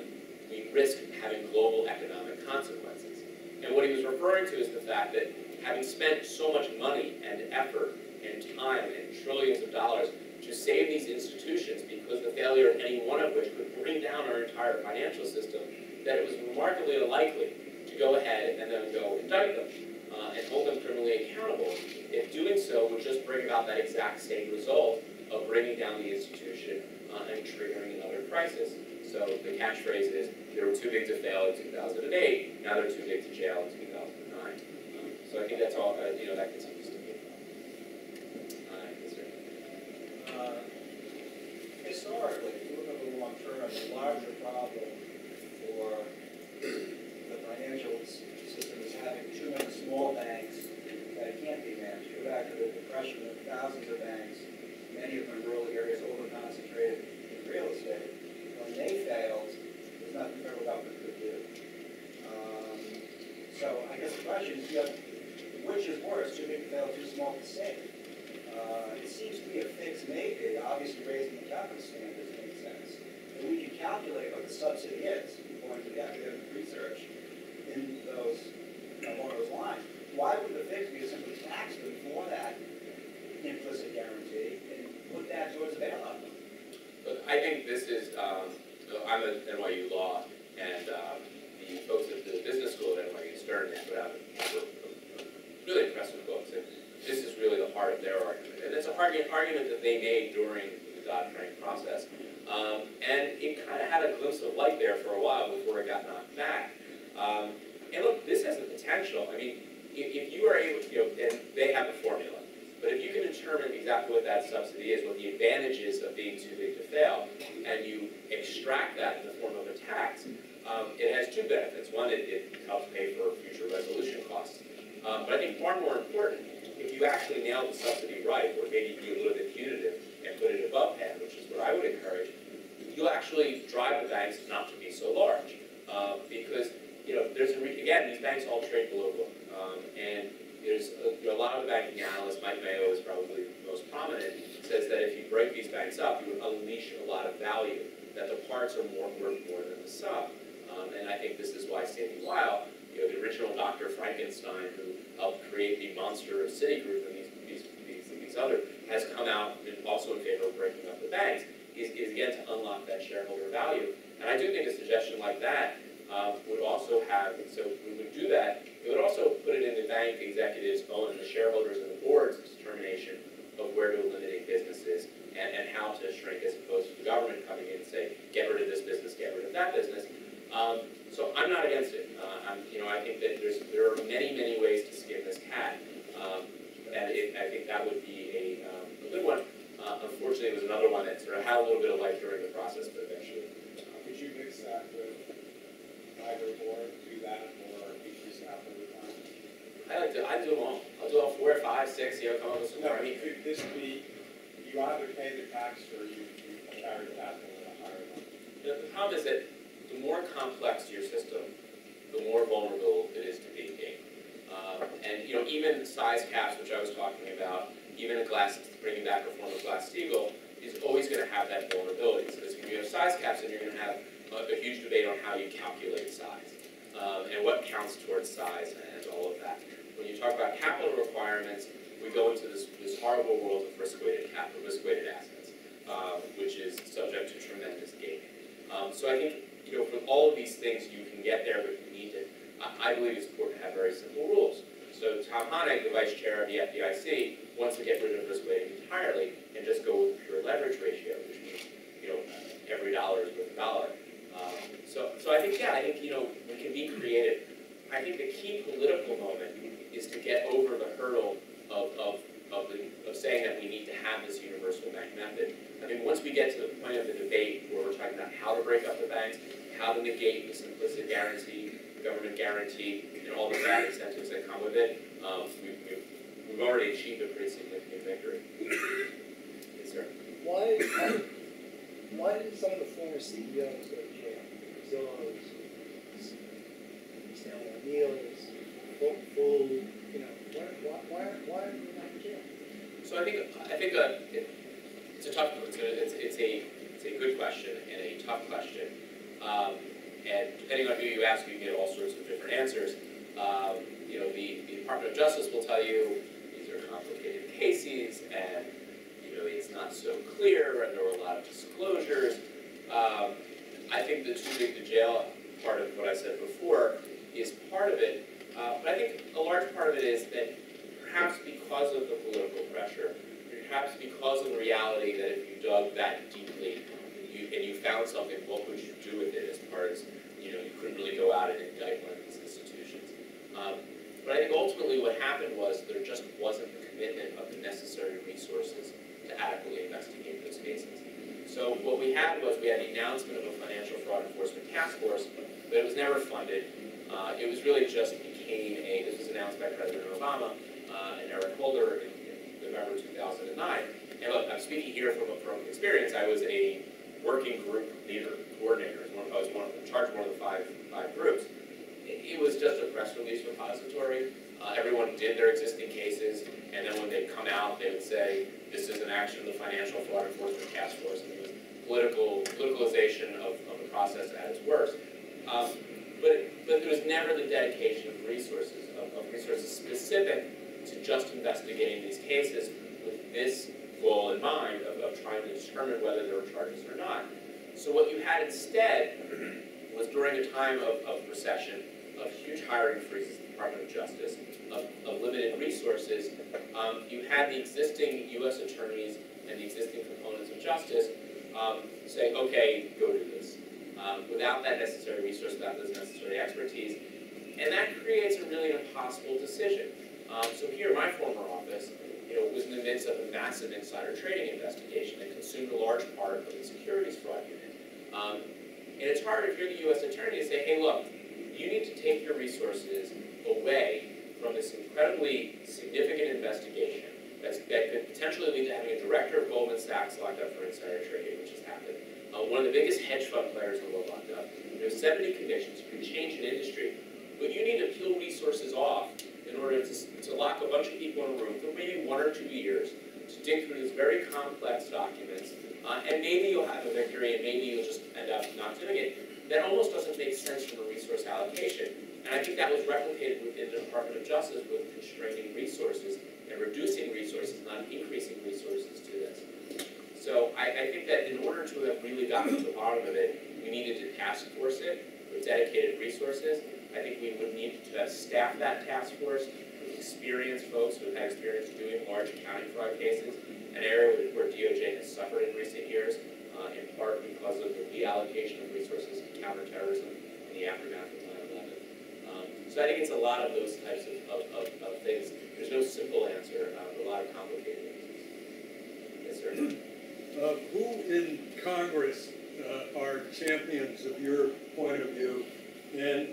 we risk having global economic consequences. And what he was referring to is the fact that having spent so much money and effort and time and trillions of dollars to save these institutions because the failure of any one of which could bring down our entire financial system, that it was remarkably unlikely to go ahead and then go indict them uh, and hold them criminally accountable. If doing so would just bring about that exact same result of bringing down the institution uh, and triggering another crisis. So the catchphrase is, they were too big to fail in 2008, now they're too big to jail in 2009. Um, so I think that's all, uh, you know, that continues to be. Uh. Uh, Historically, if you look at the long term, the larger problem for the financial s- system is having too many small banks that it can't be managed. Go back to the depression of thousands of banks, many of them in rural areas, over-concentrated in real estate. When they failed, there's nothing the federal government could do. Um, So I guess the question is, you know, which is worse, too big to fail, too small to save? Uh, It seems to be a fix maybe, obviously raising the capital standards makes sense. And we can calculate what the subsidy is, according to the academic research in those, along those lines. Why would the fix be simply tax them for that implicit guarantee and put that towards the bailout? But I think this is, um, I'm at NYU Law, and um, the folks at the business school at NYU Stern, they put out really impressive books, this is really the heart of their argument. And it's a hard argument that they made during the Dodd-Frank process. Um, And it kind of had a glimpse of light there for a while before it got knocked back. Um, And look, this has the potential, I mean, if, if you are able, to, you know, and they have a formula, but if you can determine exactly what that subsidy is, what the advantages of being too big to fail, and you extract that in the form of a tax, um, it has two benefits. One, it, it helps pay for future resolution costs. Um, but I think far more important, if you actually nail the subsidy right, or maybe be a little bit punitive and put it above hand, which is what I would encourage, you'll actually drive the banks not to be so large. Um, because, you know, there's a, again, these banks all trade below book. Um, and there's a, a lot of the banking analysts, Mike Mayo is probably most prominent, says that if you break these banks up, you would unleash a lot of value, that the parts are more worth more than the sum. Um, and I think this is why Sandy Weill, you know, the original Dr. Frankenstein who helped create the monster of Citigroup and these, these, these, these other, has come out and also in favor of breaking up the banks, is, is again to unlock that shareholder value. And I do think a suggestion like that um, would also have, so we would do that, it would also put it in the bank executives' own, and the shareholders and the board's determination of where to eliminate businesses and, and how to shrink as opposed to the government coming in and say, get rid of this business, get rid of that business. Um, so I'm not against it. Uh, I'm, you know, I think that there's, there are many, many ways to skin this cat. Um, and it, I think that would be a, um, a good one. Uh, unfortunately, it was another one that sort of had a little bit of life during the process, but eventually. um, Could you mix that with either or, do that or increase capital requirement? I like to, I do them all. I'll do all four, five, six, you know, come up with some No, more. I mean, could this be, you either pay the tax or you, you carry capital at a higher level? The, the problem is that the more complex your system, the more vulnerable it is to being gamed. Um, and, you know, even size caps, which I was talking about, even a glass, bringing back a form of Glass-Steagall, is always gonna have that vulnerability. So if you have size caps, then you're gonna have a, a huge debate on how you calculate size, um, and what counts towards size and all of that. When you talk about capital requirements, we go into this, this horrible world of risk-weighted capital, risk-weighted assets, um, which is subject to tremendous gaming. Um, so I think, you know, for all of these things, you can get there, but you need to, I, I believe it's important to have very simple rules. So Tom Hoenig, the vice chair of the FDIC, wants to get rid of risk weighting entirely and just go with pure leverage ratio, which means, you know, every dollar is worth a dollar. Um, so, so I think, yeah, I think, you know, we can be creative. I think the key political moment is to get over the hurdle of, of, of the, of saying that we need to have this universal bank method. I mean, once we get to the point of the debate where we're talking about how to break up the banks, how to negate the implicit guarantee, government guarantee, and all the bad incentives that come with it, um, we've, we've, we've already achieved a pretty significant victory. Yes, sir. Why, why did some of the former CEOs go to jail? Zillows, Stanley O'Neill's, full, you know, why, why, why, why are they not in jail? So I think, I think uh, it, it's a tough, it's a, it's, it's a, it's a good question and a tough question. Um, and depending on who you ask, you get all sorts of different answers. Um, you know, the, the Department of Justice will tell you these are complicated cases and, you know, it's not so clear and there were a lot of disclosures. Um, I think the too big to jail part of what I said before is part of it. Uh, but I think a large part of it is that perhaps because of the political pressure, perhaps because of the reality that if you dug that deeply and you found something, what would you do with it as far as, you know, you couldn't really go out and indict one of these institutions. Um, but I think ultimately what happened was there just wasn't the commitment of the necessary resources to adequately investigate those cases. So what we had was we had the announcement of a financial fraud enforcement task force, but it was never funded. Uh, it was really just became a, this was announced by President Obama, uh, and Eric Holder in, in November two thousand and nine. And look, I'm speaking here from, a, from experience, I was a working group leader, coordinator, I was one, in charge of one of the five, five groups. It, it was just a press release repository, uh, everyone did their existing cases, and then when they'd come out, they would say, this is an action of the Financial Fraud Enforcement Task Force, and it was political, politicalization of, of the process at its worst. Um, but, but there was never the dedication of resources, of, of resources specific to just investigating these cases with this goal in mind of, of trying to determine whether there were charges or not. So what you had instead [CLEARS THROAT] was during a time of, of recession, of huge hiring freezes in the Department of Justice, of, of limited resources, um, you had the existing U.S. attorneys and the existing components of justice um, saying, okay, go do this, um, without that necessary resource, without those necessary expertise. And that creates a really impossible decision. Um, so here, my former office, you know, was in the midst of a massive insider trading investigation that consumed a large part of the securities fraud unit. Um, and it's hard if you're the U.S. attorney to say, hey, look, you need to take your resources away from this incredibly significant investigation that's, that could potentially lead to having a director of Goldman Sachs locked up for insider trading, which has happened. Uh, one of the biggest hedge fund players in the world locked up. There's 70 convictions, you can change an industry, but you need to peel resources off in order to, to lock a bunch of people in a room for maybe one or two years to dig through these very complex documents, uh, and maybe you'll have a victory, and maybe you'll just end up not doing it. That almost doesn't make sense from a resource allocation. And I think that was replicated within the Department of Justice with constraining resources and reducing resources, not increasing resources to this. So I, I think that in order to have really gotten to the bottom of it, we needed to task force it with dedicated resources. I think we would need to staffed that task force with experienced folks who have had experience doing large accounting fraud cases, an area where DOJ has suffered in recent years, uh, in part because of the reallocation of resources to counterterrorism in the aftermath of 9/11. Um, so I think it's a lot of those types of, of, of, of things. There's no simple answer, uh, a lot of complicated answers. Yes, sir. Uh, Who in Congress uh, are champions of your point of view? And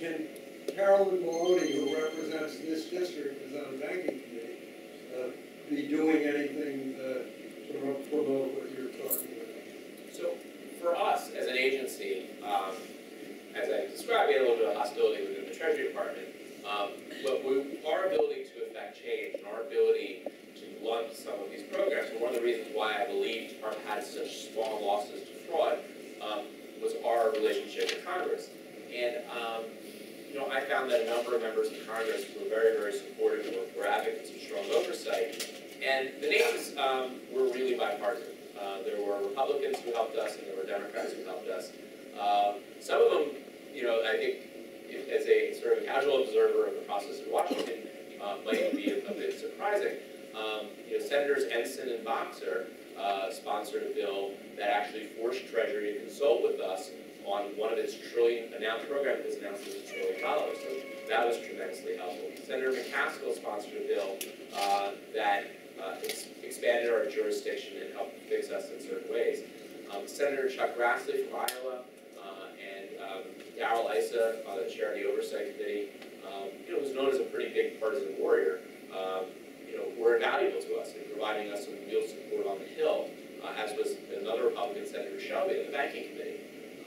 can Carolyn Maloney, who represents this district, is on the banking committee, uh, be doing anything uh, to pro- promote what you're talking about? So for us as an agency, um, as I described, we had a little bit of hostility within the Treasury Department. Um, but we, our ability to affect change and our ability to blunt some of these programs, and one of the reasons why I believe the department had such small losses to fraud, um, was our relationship with Congress. And, um, you know, I found that a number of members of Congress were very, very supportive, were, were advocates of strong oversight. And the names um, were really bipartisan. Uh, there were Republicans who helped us, and there were Democrats who helped us. Um, some of them, you know, I think, as a sort of a casual observer of the process in Washington, uh, might be a, a bit surprising. Um, you know, Senators Ensign and Boxer uh, sponsored a bill that actually forced Treasury to consult with us on one of its trillion, announced program that was announced as a trillion dollars. So that was tremendously helpful. Senator McCaskill sponsored a bill uh, that uh, ex- expanded our jurisdiction and helped fix us in certain ways. Um, Senator Chuck Grassley from Iowa uh, and um, Darrell Issa, uh, the the Oversight Committee, um, you know, who's known as a pretty big partisan warrior, um, you know, were invaluable to us in providing us some real support on the Hill, uh, as was another Republican, Senator Shelby, of the Banking Committee.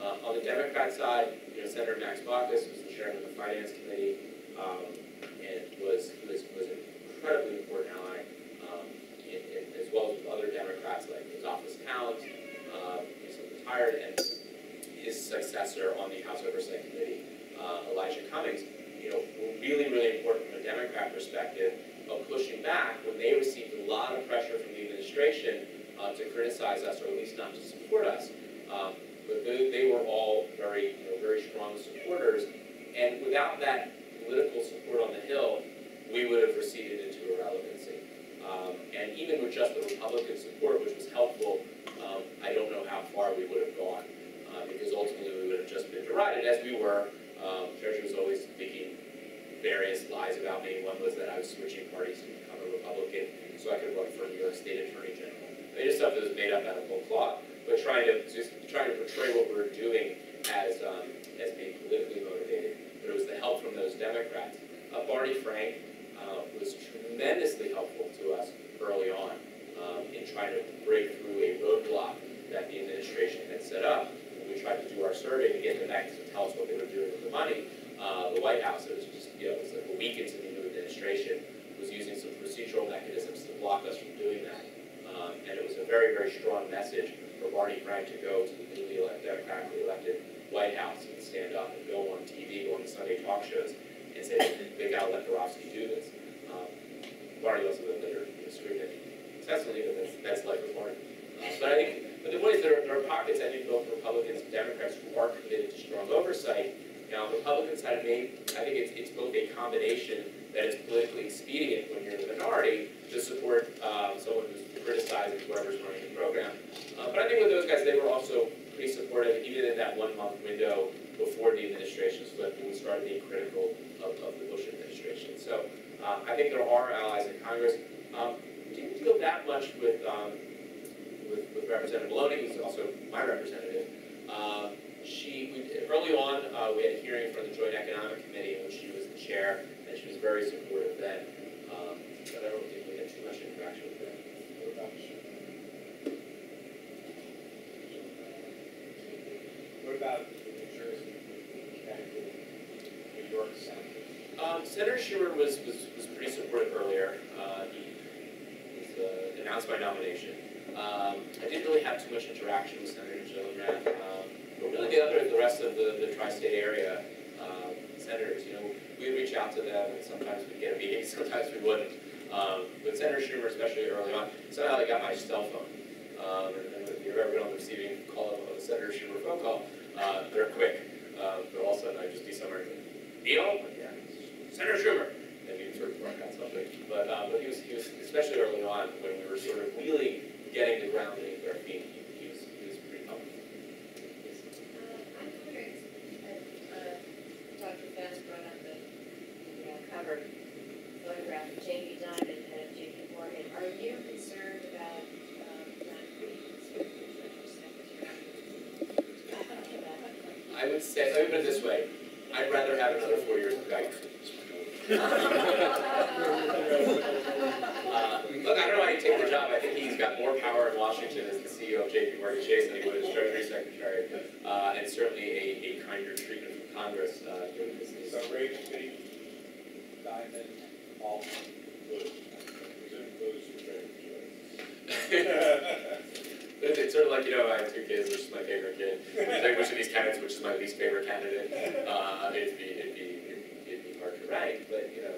Uh, on the Democrat side, you know, Senator Max Baucus was the chairman of the Finance Committee, um, and was, was, was an incredibly important ally, um, as well as other Democrats like his office uh, he's retired, and his successor on the House Oversight Committee, uh, Elijah Cummings, you know, were really, really important from a Democrat perspective of pushing back when they received a lot of pressure from the administration uh, to criticize us or at least not to support us. Um, but they, they were all very, you know, very strong supporters, and without that political support on the Hill, we would have receded into irrelevancy. Um, and even with just the Republican support, which was helpful, um, I don't know how far we would have gone, uh, because ultimately we would have just been derided, as we were. Um, Treasury was always speaking various lies about me. One was that I was switching parties to become a Republican so I could run for New York State Attorney General. Mean, just stuff that was made up out of whole cloth, but trying to just trying to portray what we were doing as um, as being politically motivated. but it was the help from those Democrats. Uh, Barney Frank uh, was tremendously helpful to us early on um, in trying to break through a roadblock that the administration had set up. When we tried to do our survey to get the banks to tell us what they were doing with the money, uh, the White House, it was just, you know, it was like a week into the new administration, was using some procedural mechanisms to block us from doing that. Um, and it was a very, very strong message Barney Frank to go to the newly elected, democratically elected White House and stand up and go on TV, go on Sunday talk shows, and say, they gotta let Barofsky do this. Um, Barney also then later you know, screamed at me but that's, that's life with Barney. Uh, but I think, but the point is, there are, there are pockets, I think, both Republicans and Democrats who are committed to strong oversight. Now, Republicans have made, I think it's, it's both a combination that it's politically expedient when you're in the minority to support um, someone who's criticizing whoever's running the program. Uh, but I think with those guys, they were also pretty supportive, even in that one-month window before the administration split, when we started being critical of, of the Bush administration. So uh, I think there are allies in Congress. Um, didn't deal that much with, um, with, with Representative Maloney, who's also my representative. Uh, she, we, early on, uh, we had a hearing from the Joint Economic Committee in which she was the chair, and she was very supportive then. Um, but I don't think we had too much interaction with her. What about New Jersey, Connecticut, New York, Senator? Um, Senator Schumer was, was, was pretty supportive earlier. Uh, he uh, announced my nomination. Um, I didn't really have too much interaction with Senator Gillibrand. Um, but really the other, the rest of the, the tri-state area, um, senators, you know, we'd reach out to them and sometimes we'd get a meeting, [LAUGHS] sometimes we wouldn't. Um, but Senator Schumer, especially early on, somehow they got my cell phone. Um, and if you've ever been on the receiving call of a Senator Schumer phone call, uh, they're quick. Uh, but all of a sudden I'd just be somewhere, Neil? Yeah, Senator Schumer. And he'd sort of work out something. But, uh, but he was, he was, especially early on, when we were sort of really getting the ground beneath our feet, he, he was, he was pretty helpful. Uh, I'm wondering, uh, Dr. Fence brought up the, the uh, cover photograph of Jamie Dimon at JP Morgan. Are you concerned about, um, John Green, Treasury Secretary? I would say, let me put it this way, I'd rather have another four years of Geithner. Uh, Look, I don't know how you take the job, I think he's got more power in Washington as the CEO of JP Morgan Chase than he would as Treasury Secretary, uh, and certainly a, a kinder treatment from Congress, uh, given his So Regency, Dimon, is It's sort of like, you know, I have two kids, which is my favorite kid. Like, which of these candidates, which is my least favorite candidate? Uh, it'd be, it'd be, it'd be hard to rank, but, you know,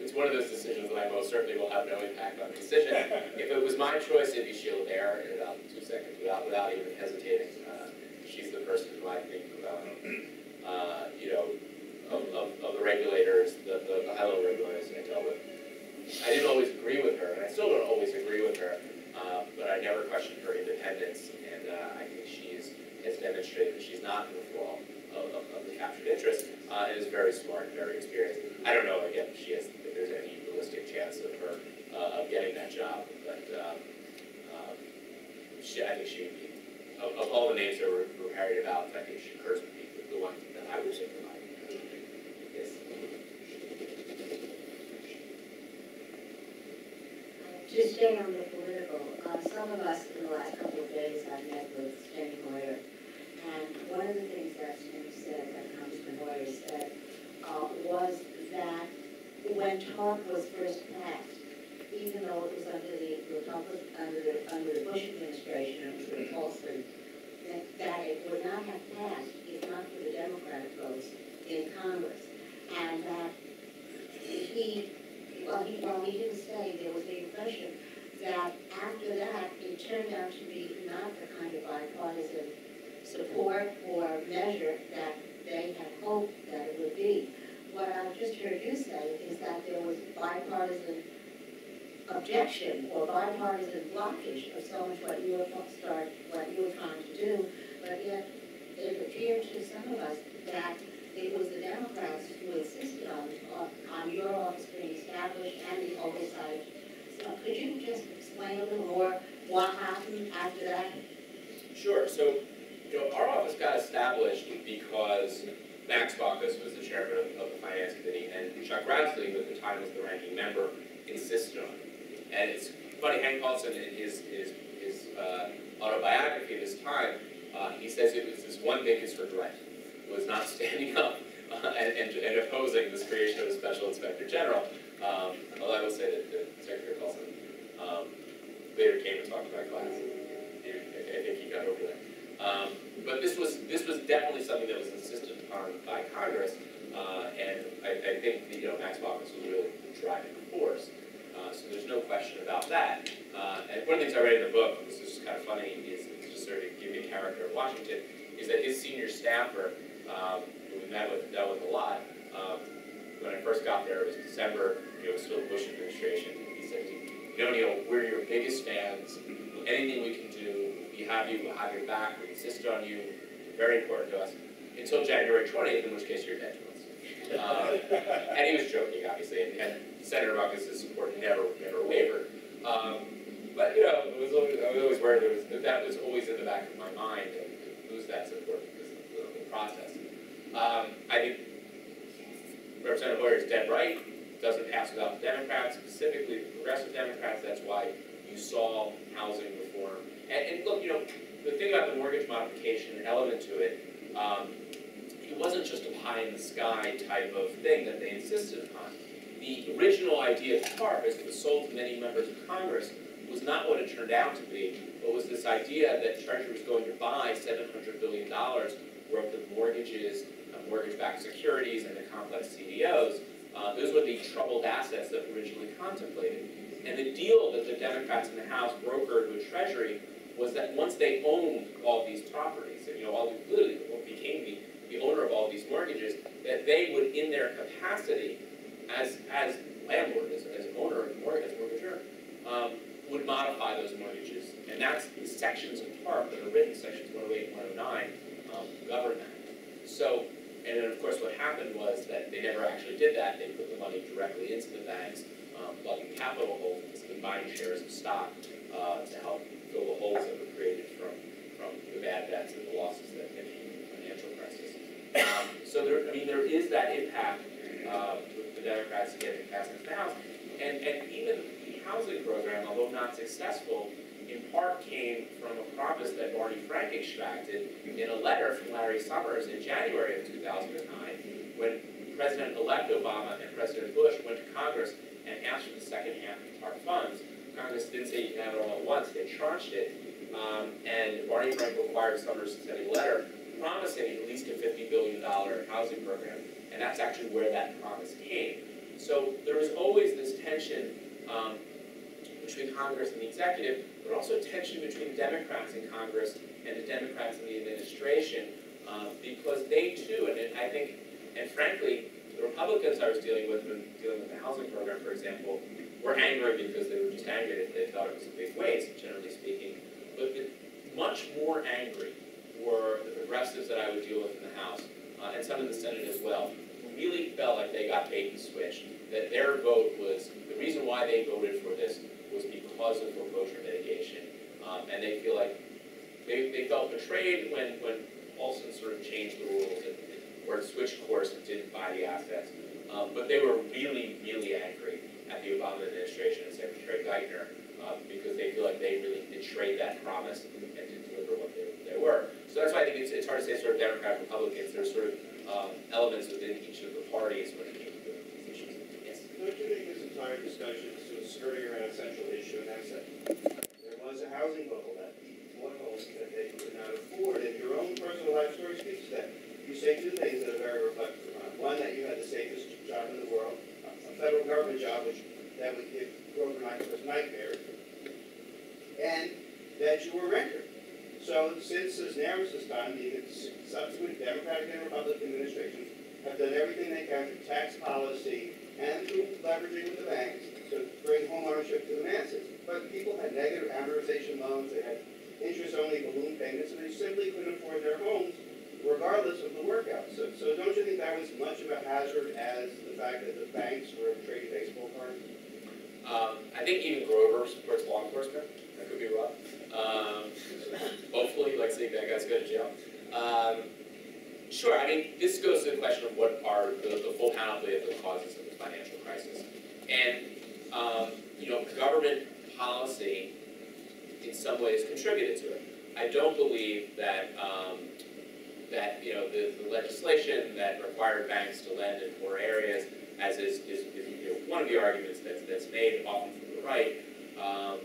it's one of those decisions that I most certainly will have no impact on the decision. If it was my choice, it'd be Sheila Bair in about two seconds, without, without even hesitating. She's the person who I think, um, uh, you know, of, of, of the regulators, the, the high-level regulators I dealt with. I didn't always agree with her, and I still don't always agree with her, uh, but I never questioned her independence, and uh, I think she's, has demonstrated that she's not in the thrall of, of, of the captured interest, uh, and is very smart, and very experienced. I don't know, again, if she has, if there's any realistic chance of her, uh, of getting that job, but, um, um, she, I think she would be, of, of all the names that were, were carried about, I think hers would be the one that I would say mine. Yes. To stay on the political, uh, some of us in the last couple of days have met with Jenny Moyer. And one of the things that Jenny said, that Congressman Moyer said, uh, was that when TARP was first passed, even though it was under the Republic, under the, under the Bush administration, it was repulsive, that, that it would not have passed if not for the Democratic votes in Congress. And that he well, he, well, he didn't say, there was the impression that after that, it turned out to be not the kind of bipartisan support or measure that they had hoped that it would be. What I just heard you say is that there was bipartisan objection or bipartisan blockage of so much what you were start, what you were trying to do, but yet it appeared to some of us that it was the Democrats who insisted on, on your office being established and the oversight. So could you just explain a little more what happened after that? Sure, so, you know, our office got established because Max Baucus was the chairman of, of the finance committee, and Chuck Grassley, who at the time was the ranking member, insisted on it. And it's funny, Hank Paulson, in his, his, his uh, autobiography this time, uh, he says it was his one biggest regret, was not [LAUGHS] standing up uh, and, and, and opposing this creation of a special inspector general. Um, although I will say that, that Secretary Paulson, um, later came and talked to my class. I think he got over that. Um, but this was, this was definitely something that was insisted upon by Congress, uh, and I, I think, you know, Max Baucus was really the driving force. Uh, so there's no question about that. Uh, and one of the things I read in the book, this is kind of funny, is just sort of give you a character of Washington, is that his senior staffer, um, who we met with, dealt with a lot, um, when I first got there, it was December, it was still the Bush administration, he said to me, you know, Neil, we're your biggest fans, anything we can do, we have you, we'll have your back, we insist on you, very important to us, until January twentieth, in which case you're dead to us. Uh, [LAUGHS] and he was joking, obviously, and, and Senator Baucus' support never, never wavered. Um, but, you know, it was always, I was always worried, there was, that was always in the back of my mind, to lose that support because of the political process. Um, I think Representative Boyer is dead right, doesn't pass without the Democrats, specifically the progressive Democrats, that's why you saw housing reform. And, and look, you know, the thing about the mortgage modification element to it, um, it wasn't just a pie in the sky type of thing that they insisted upon. The original idea of TARP, as it was sold to many members of Congress, was not what it turned out to be, but was this idea that Treasury was going to buy seven hundred billion dollars worth of mortgages, mortgage-backed securities, and the complex CDOs. Uh, those were the troubled assets that were originally contemplated. And the deal that the Democrats in the House brokered with Treasury was that once they owned all these properties, and you know, all the, literally what became the, the owner of all these mortgages, that they would, in their capacity as, as landlord, as, as owner of the mortgage, as mortgagor, um, would modify those mortgages. And that's the sections of TARP that are written, sections 108 and 109, um, govern that. So, and then of course what happened was that they never actually did that. They put the money directly into the banks, um, plugging capital holdings and buying shares of stock uh, to help fill the holes that were created from, from the bad debts and the losses that came from the financial crisis. Um, so there, I mean, there is that impact uh, with the Democrats getting passed in the House. And, and even the housing program, although not successful, in part came from a promise that Barney Frank extracted in a letter from Larry Summers in January of 2009, when President-elect Obama and President Bush went to Congress and asked for the second half of TARP funds. Congress didn't say you can have it all at once, they tranched it, um, and Barney Frank required Summers to send a letter promising at least a $50 billion housing program, and that's actually where that promise came. So there was always this tension um, between Congress and the executive, but also tension between Democrats in Congress and the Democrats in the administration, um, because they too, and I think, and frankly, the Republicans I was dealing with when dealing with the housing program, for example, were angry because they were just angry that they thought it was a big waste, generally speaking. But much more angry were the progressives that I would deal with in the House, uh, and some in the Senate as well, who really felt like they got bait and switched, that their vote was, the reason why they voted for this was because of foreclosure mitigation. Um, and they feel like, they, they felt betrayed when, when Paulson sort of changed the rules and, or switched course and didn't buy the assets. Um, but they were really, really angry at the Obama administration and Secretary Geithner uh, because they feel like they really betrayed that promise and didn't deliver what they, they were. So that's why I think it's, it's hard to say sort of Democrat, Republicans, there's sort of um, elements within each of the parties when it came to these issues. Yes? You this entire discussion of skirting around a central issue, and that's that there was a housing bubble that bought homes that they could not afford, and your own personal life story speaks to that. You say two things that are very reflective on. One, that you had the safest job in the world, a federal government job, which that would give overnight was nightmares, and that you were a renter. So since as narrow as this time, the subsequent Democratic and Republican administrations have done everything they can through tax policy and through leveraging with the banks to bring home ownership to the masses. But people had negative amortization loans, they had interest-only balloon payments, and they simply couldn't afford their homes regardless of the workout. So, so don't you think that was much of a hazard as the fact that the banks were trading baseball cards? Um, I think even Grover supports law enforcement. That could be wrong. Um, hopefully, like seeing bad guys go to jail. Um, Sure, I mean, this goes to the question of what are the, the full panoply of the causes of the financial crisis. And, um, you know, government policy in some ways contributed to it. I don't believe that, um, that, you know, the, the legislation that required banks to lend in poor areas, as is, is, is, you know, one of the arguments that's, that's made often from the right, um,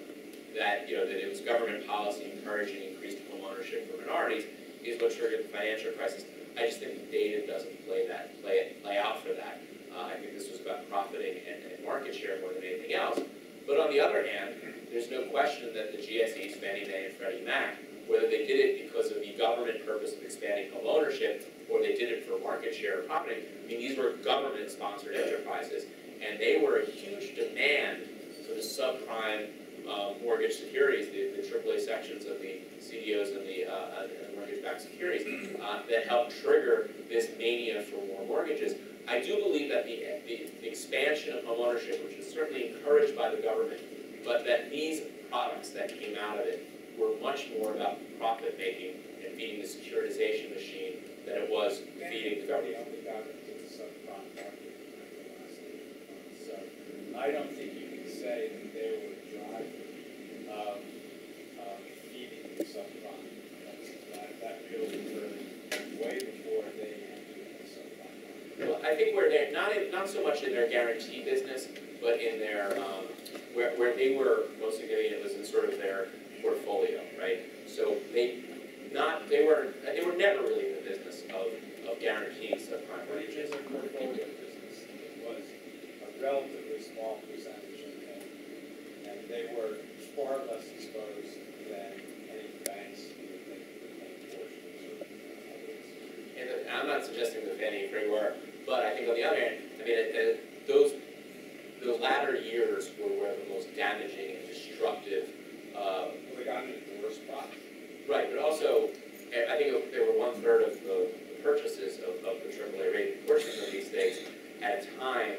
that, you know, that it was government policy encouraging increased home ownership for minorities, is what triggered the financial crisis. I just think data doesn't play that, play it, play out for that. Uh, I think this was about profiting and, and market share more than anything else. But on the other hand, there's no question that the GSEs, Fannie Mae and Freddie Mac, whether they did it because of the government purpose of expanding home ownership, or they did it for market share or profiting, I mean, these were government-sponsored enterprises, and they were a huge demand for the subprime uh, mortgage securities, the, the AAA sections of the CDOs and the, uh, and mortgage-backed securities, uh, that helped trigger this mania for more mortgages. I do believe that the, the, expansion of homeownership, which is certainly encouraged by the government, but that these products that came out of it were much more about profit-making and feeding the securitization machine than it was feeding the government. So I don't think you can say that they were the driver of, of feeding the subprime. That's- That, that really way before they entered the subprime market. Well, I think where they're, not in, not so much in their guarantee business, but in their, um, where, where they were most significant was in sort of their portfolio, right? So they, not, they were, they were never really in the business of, of guaranteeing subprime When you mortgages. their portfolio business, it was a relatively small percentage of them. And they were far less exposed than any banks you would think would make portions or others. And I'm not suggesting that Fannie and Freddie were, but I think on the other hand, I mean, it- it- those, the latter years were where the most damaging and destructive, Well, They got into the worst spot. Right, but also, eh, I think they were one-third of the purchases of, of the AAA rated portions of these things at a time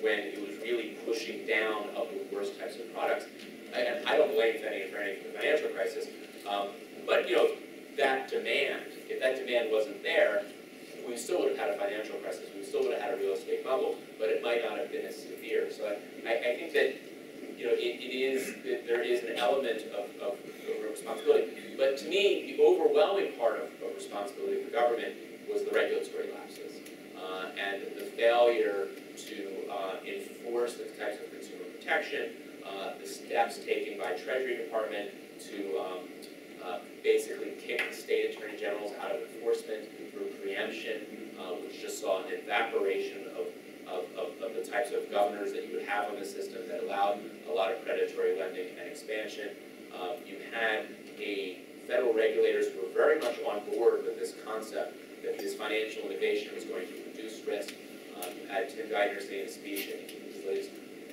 when it was really pushing down of the worst types of products. And I don't blame Fannie and Freddie for the financial crisis, um, but, you know, that demand, if that demand wasn't there, we still would have had a financial crisis, we still would have had a real estate bubble, but it might not have been as severe. So I, I, I think that, you know, it, it is, that there is an element of, of, of responsibility. But to me, the overwhelming part of, of responsibility for government was the regulatory lapses. Uh, and the failure to, uh, enforce the types of consumer protection, uh, the steps taken by Treasury Department to, um, uh, basically kick the state attorney generals out of enforcement through preemption, uh, which just saw an evaporation of, of, of, of the types of governors that you would have on the system that allowed a lot of predatory lending and expansion. Uh, you had a federal regulators who were very much on board with this concept that this financial innovation was going to reduce risk. Uh, you had Tim Geithner saying a speech in his latest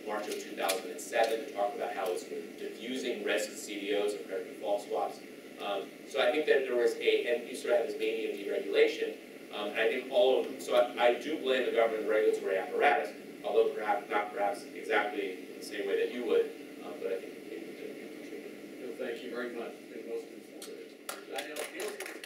March of 2007 to talk about how it's diffusing risk CDOs and credit default swaps. Um, so I think that there was a, and you sort of have this mania of deregulation, um, and I think all of so I, I do blame the government and regulatory apparatus, although perhaps, not perhaps exactly in the same way that you would, um, but I think it, it, it contributed. No, thank you very much, it's been most informative. I know,